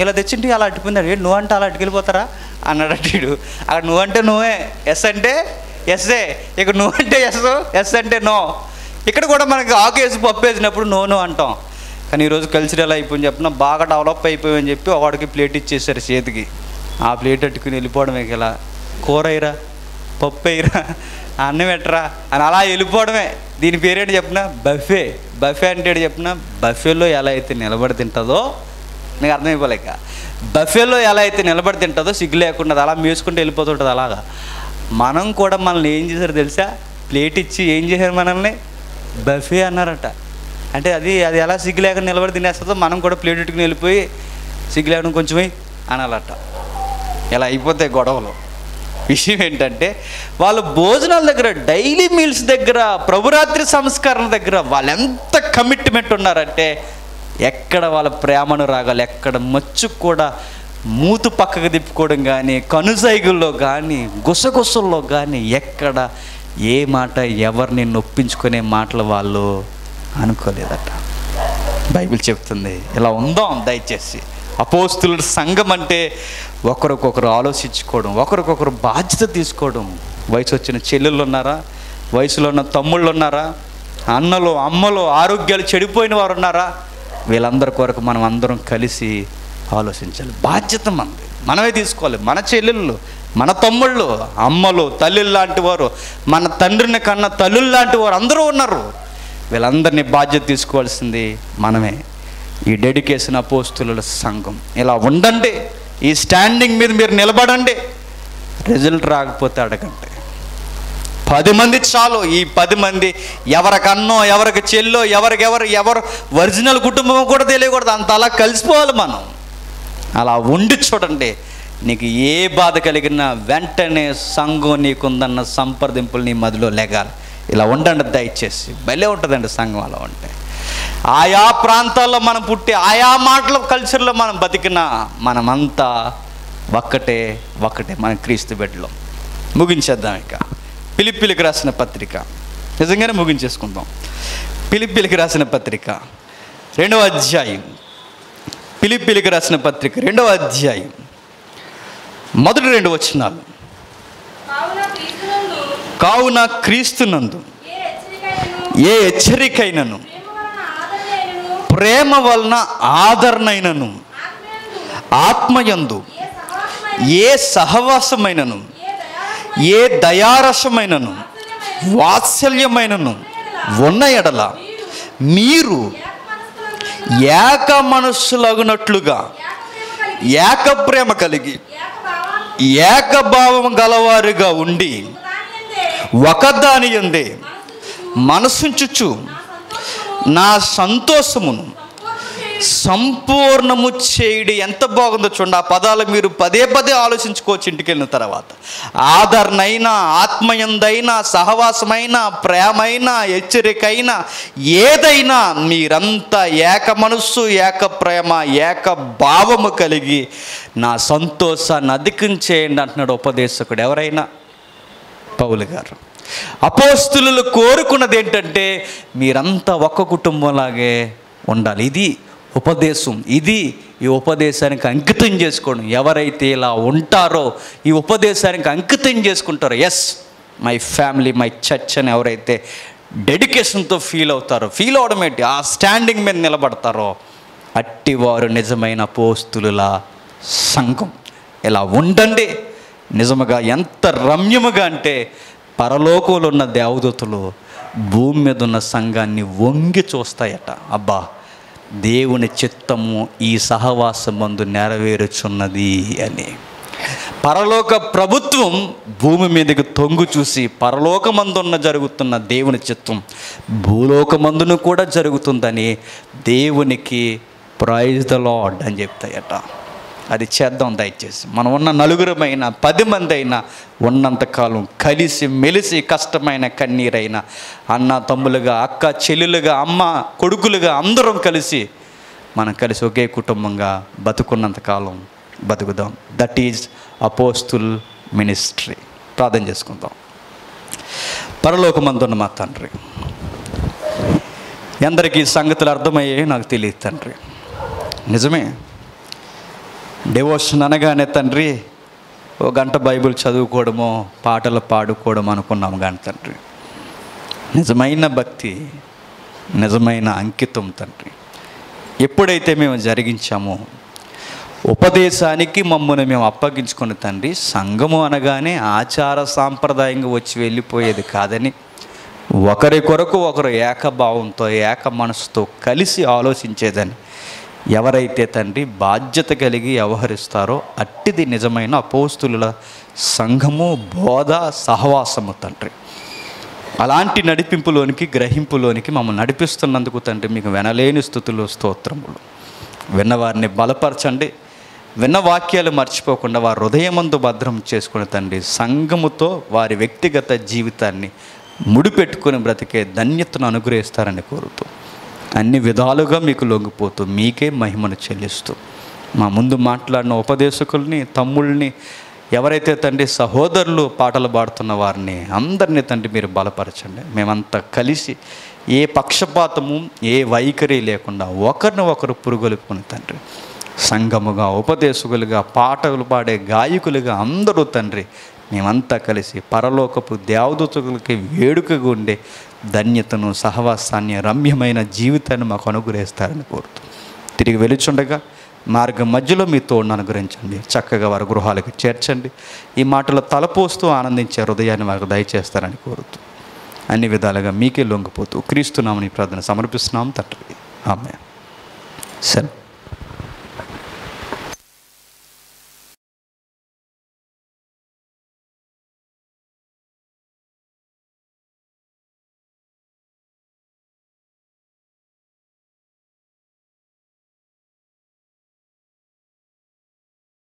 ఇలా తెచ్చింటి అలా అట్టుకుందాడు నువ్వు అంటే అలా అట్టుకెళ్ళిపోతారా అన్నాడట వీడు అక్కడ నువ్వు అంటే నువ్వే ఎస్ అంటే ఎస్ఏ ఇక నువ్వు అంటే ఎస్ ఎస్ అంటే నో. ఇక్కడ కూడా మనకి ఆకు వేసి పప్పు వేసినప్పుడు నో నో అంటాం. కానీ ఈరోజు కల్చరల్ అయిపోయింది చెప్పిన బాగా డెవలప్ అయిపోయామని చెప్పి వాడికి ప్లేట్ ఇచ్చేసారు చేతికి. ఆ ప్లేట్ అట్టుకుని వెళ్ళిపోవడమే ఇలా కూర పప్పు వేయరా అన్నం పెట్టరా అని అలా వెళ్ళిపోవడమే. దీని పేరేంటి చెప్పిన? బఫే. బఫే అంటే చెప్పిన? బఫేలో ఎలా అయితే నిలబడి తింటుందో నీకు అర్థమైపోలేక. బఫేలో ఎలా అయితే నిలబడి తింటుందో సిగ్గు లేకుండా అది అలా మేసుకుంటూ వెళ్ళిపోతుంటుంది అలాగా. మనం కూడా మనల్ని ఏం చేశారు తెలుసా? ప్లేట్ ఇచ్చి ఏం చేశారు మనల్ని? బఫే అన్నారట. అంటే అది అది ఎలా సిగ్గు లేకుండా నిలబడి తినేస్తుందో మనం కూడా ప్లేట్ పెట్టుకుని వెళ్ళిపోయి సిగ్గు లేకుండా కొంచెం అనాలట. ఇలా అయిపోతాయి గొడవలు. విషయం ఏంటంటే వాళ్ళు భోజనాల దగ్గర డైలీ మీల్స్ దగ్గర ప్రభురాత్రి సంస్కరణ దగ్గర వాళ్ళు ఎంత కమిట్మెంట్ ఉన్నారంటే ఎక్కడ వాళ్ళ ప్రేమను రాగాలి ఎక్కడ మచ్చు కూడా మూతు పక్కకు తిప్పుకోవడం కానీ కనుసైగుల్లో కానీ గుసగుసల్లో కానీ ఎక్కడ ఏ మాట ఎవరిని నొప్పించుకునే మాటలు వాళ్ళు అనుకోలేదట. బైబిల్ చెప్తుంది ఇలా ఉందాం దయచేసి. అపోస్తుల సంఘం అంటే ఒకరికొకరు ఆలోచించుకోవడం ఒకరికొకరు బాధ్యత తీసుకోవడం. వయసు వచ్చిన చెల్లెళ్ళు ఉన్నారా? వయసులో ఉన్న తమ్ముళ్ళు ఉన్నారా? అన్నలు అమ్మలు ఆరోగ్యాలు చెడిపోయిన వారు ఉన్నారా? వీళ్ళందరి కొరకు మనం అందరం కలిసి ఆలోచించాలి. బాధ్యత మనది. మనమే తీసుకోవాలి. మన చెల్లెళ్ళు మన తమ్ముళ్ళు అమ్మలు తల్లులు లాంటి వారు మన తండ్రిని కన్న తల్లులు లాంటి వారు అందరూ ఉన్నారు. వీళ్ళందరినీ బాధ్యత తీసుకోవాల్సింది మనమే. ఈ డెడికేషన్ అపోస్తుల సంఘం. ఇలా ఉండండి. ఈ స్టాండింగ్ మీద మీరు నిలబడండి. రిజల్ట్ రాకపోతే అడగండి. పది మంది చాలు. ఈ పది మంది ఎవరికన్నో ఎవరికి చెల్లో ఎవరికెవరు ఎవరు ఒరిజినల్ కుటుంబం కూడా తెలియకూడదు. అంత అలా కలిసిపోవాలి మనం. అలా ఉండి చూడండి. నీకు ఏ బాధ కలిగినా వెంటనే సంఘం నీకుందన్న సంప్రదింపులు నీ మదిలో లేగాలి. ఇలా ఉండండి దయచేసి. భలే ఉంటుందండి సంఘం అలా ఉంటే. ఆయా ప్రాంతాల్లో మనం పుట్టి ఆయా మాటల కల్చర్లో మనం బతికినా మనమంతా ఒక్కటే ఒక్కటే మన క్రీస్తు బిడ్డలో. ముగించేద్దాం ఇక. పిలిపిలికి రాసిన పత్రిక. నిజంగానే ముగించేసుకుందాం. పిలిపిలికి రాసిన పత్రిక. రెండవ అధ్యాయం. పిలిపిలికి రాసిన పత్రిక రెండవ అధ్యాయం. మొదటి రెండు వచ్చినాలు కావున క్రీస్తునందు ఏ హెచ్చరికైనను? ప్రేమ వలన ఆదరణైనను? ఆత్మయందు ఏ సహవాసమైనను? ఏ దయారసమైనను? వాత్సల్యమైనను? ఉన్న ఎడల మీరు ఏక ఏక మనస్సులగునట్లుగా ఏక ప్రేమ కలిగి ఏక ఏకభావం గలవారుగా ఉండి ఒకదాని ఎందే మనసుంచుచు. మనసుంచుచు నా సంతోషమును సంపూర్ణము చేయడి. ఎంత బాగుందో చూడండి. ఆ పదాలు మీరు పదే పదే ఆలోచించుకోవచ్చు ఇంటికి వెళ్ళిన తర్వాత. ఆదరణైనా ఆత్మయందైనా సహవాసమైన ప్రేమైన హెచ్చరికైనా ఏదైనా మీరంతా ఏక మనస్సు ఏక ప్రేమ ఏక భావము కలిగి నా సంతోషాన్ని అధికంచేయండి అంటున్నాడు ఉపదేశకుడు. ఎవరైనా? పౌలు గారు. అపోస్తులు కోరుకున్నది ఏంటంటే మీరంతా ఒక్క కుటుంబంలాగే ఉండాలి. ఇది ఉపదేశం. ఇది ఈ ఉపదేశానికి అంకితం చేసుకోవడం ఎవరైతే ఇలా ఉంటారో ఈ ఉపదేశానికి అంకితం చేసుకుంటారో yes my family my church అని ఎవరైతే డెడికేషన్తో ఫీల్ అవుతారో ఫీల్ అవడం ఏంటి? ఆ స్టాండింగ్ మీద నిలబడతారో అట్టివారు నిజమైన పోస్తులులా సంఘం. ఇలా ఉండండి. నిజముగా ఎంత రమ్యముగా అంటే పరలోకంలో ఉన్న దేవదూతలు భూమి మీద ఉన్న సంఘాన్ని వంగి చూస్తాయట. అబ్బా దేవుని చిత్తము ఈ సహవాసం మందు నెరవేరుచున్నది అని. పరలోక ప్రభుత్వం భూమి మీదకి తొంగు చూసి పరలోకమందున్న జరుగుతున్న దేవుని చిత్తం భూలోకమందును కూడా జరుగుతుందని దేవునికి ప్రైజ్ ద లాడ్ అని చెప్తాయట. అది చేద్దాం దయచేసి. మనం ఉన్న నలుగురమైన పది మంది అయినా ఉన్నంతకాలం కలిసి మెలిసి కష్టమైన కన్నీరైనా అన్న తమ్ములుగా అక్క చెల్లెలుగా అమ్మ కొడుకులుగా అందరం కలిసి మనం కలిసి ఒకే కుటుంబంగా బతుకున్నంతకాలం బతుకుదాం. దట్ ఈజ్ అపోస్తుల్ మినిస్ట్రీ ప్రార్థన చేసుకుందాం. పరలోకమందున్న మా తండ్రి ఎందరికీ సంగతులు అర్థమయ్యాయి నాకు తెలియదు తండ్రి. నిజమే డివోషన్ అనగానే తండ్రి ఓ గంట బైబిల్ చదువుకోవడమో పాటలు పాడుకోవడం అనుకున్నాం కానీ తండ్రి. నిజమైన భక్తి నిజమైన అంకితం తండ్రి. ఎప్పుడైతే మేము జరిగించామో ఉపదేశానికి మమ్మల్ని మేము అప్పగించుకున్న తండ్రి సంఘము అనగానే ఆచార సాంప్రదాయంగా వచ్చి వెళ్ళిపోయేది కాదని ఒకరి కొరకు ఒకరు ఏకభావంతో ఏక మనసుతో కలిసి ఆలోచించేదని ఎవరైతే తండ్రి బాధ్యత కలిగి వ్యవహరిస్తారో అట్టిది నిజమైన అపోస్తుల సంఘము బోధ సహవాసము తండ్రి. అలాంటి నడిపింపులోనికి గ్రహింపులోనికి మమ్మల్ని నడిపిస్తున్నందుకు తండ్రి మీకు వినలేని స్థుతులు స్తోత్రములు. విన్నవారిని బలపరచండి. విన్న వాక్యాలు మర్చిపోకుండా వారి హృదయమందు భద్రం చేసుకుని తండ్రి సంఘముతో వారి వ్యక్తిగత జీవితాన్ని ముడిపెట్టుకుని బ్రతికే ధన్యతను అనుగ్రహిస్తారని కోరుతూ అన్ని విధాలుగా మీకు లొంగిపోతూ మీకే మహిమను చెల్లిస్తూ మా ముందు మాట్లాడిన ఉపదేశకుల్ని తమ్ముళ్ళని ఎవరైతే తండ్రి సహోదరులు పాటలు పాడుతున్న వారిని అందరినీ తండ్రి మీరు బలపరచండి. మేమంతా కలిసి ఏ పక్షపాతము ఏ వైఖరి లేకుండా ఒకరిని ఒకరు పురుగొలుపుకుని తండ్రి సంఘముగా ఉపదేశకులుగా పాటలు పాడే గాయకులుగా అందరూ తండ్రి మేమంతా కలిసి పరలోకపు దేవదూతకులకి వేడుకగా ఉండే ధన్యతను సహవాసాన్ని రమ్యమైన జీవితాన్ని మాకు అనుగ్రహిస్తారని కోరుతూ. తిరిగి వెలుచుండగా మార్గం మధ్యలో మీ తోడును అనుగ్రహించండి. చక్కగా వారి గృహాలకు చేర్చండి. ఈ మాటలు తలపోస్తూ ఆనందించే హృదయాన్ని వారికి దయచేస్తారని కోరుతూ. అన్ని విధాలుగా మీకే లొంగిపోతూ క్రీస్తునామని ప్రార్థన సమర్పిస్తున్నాం తండ్రి. ఆమె సరే.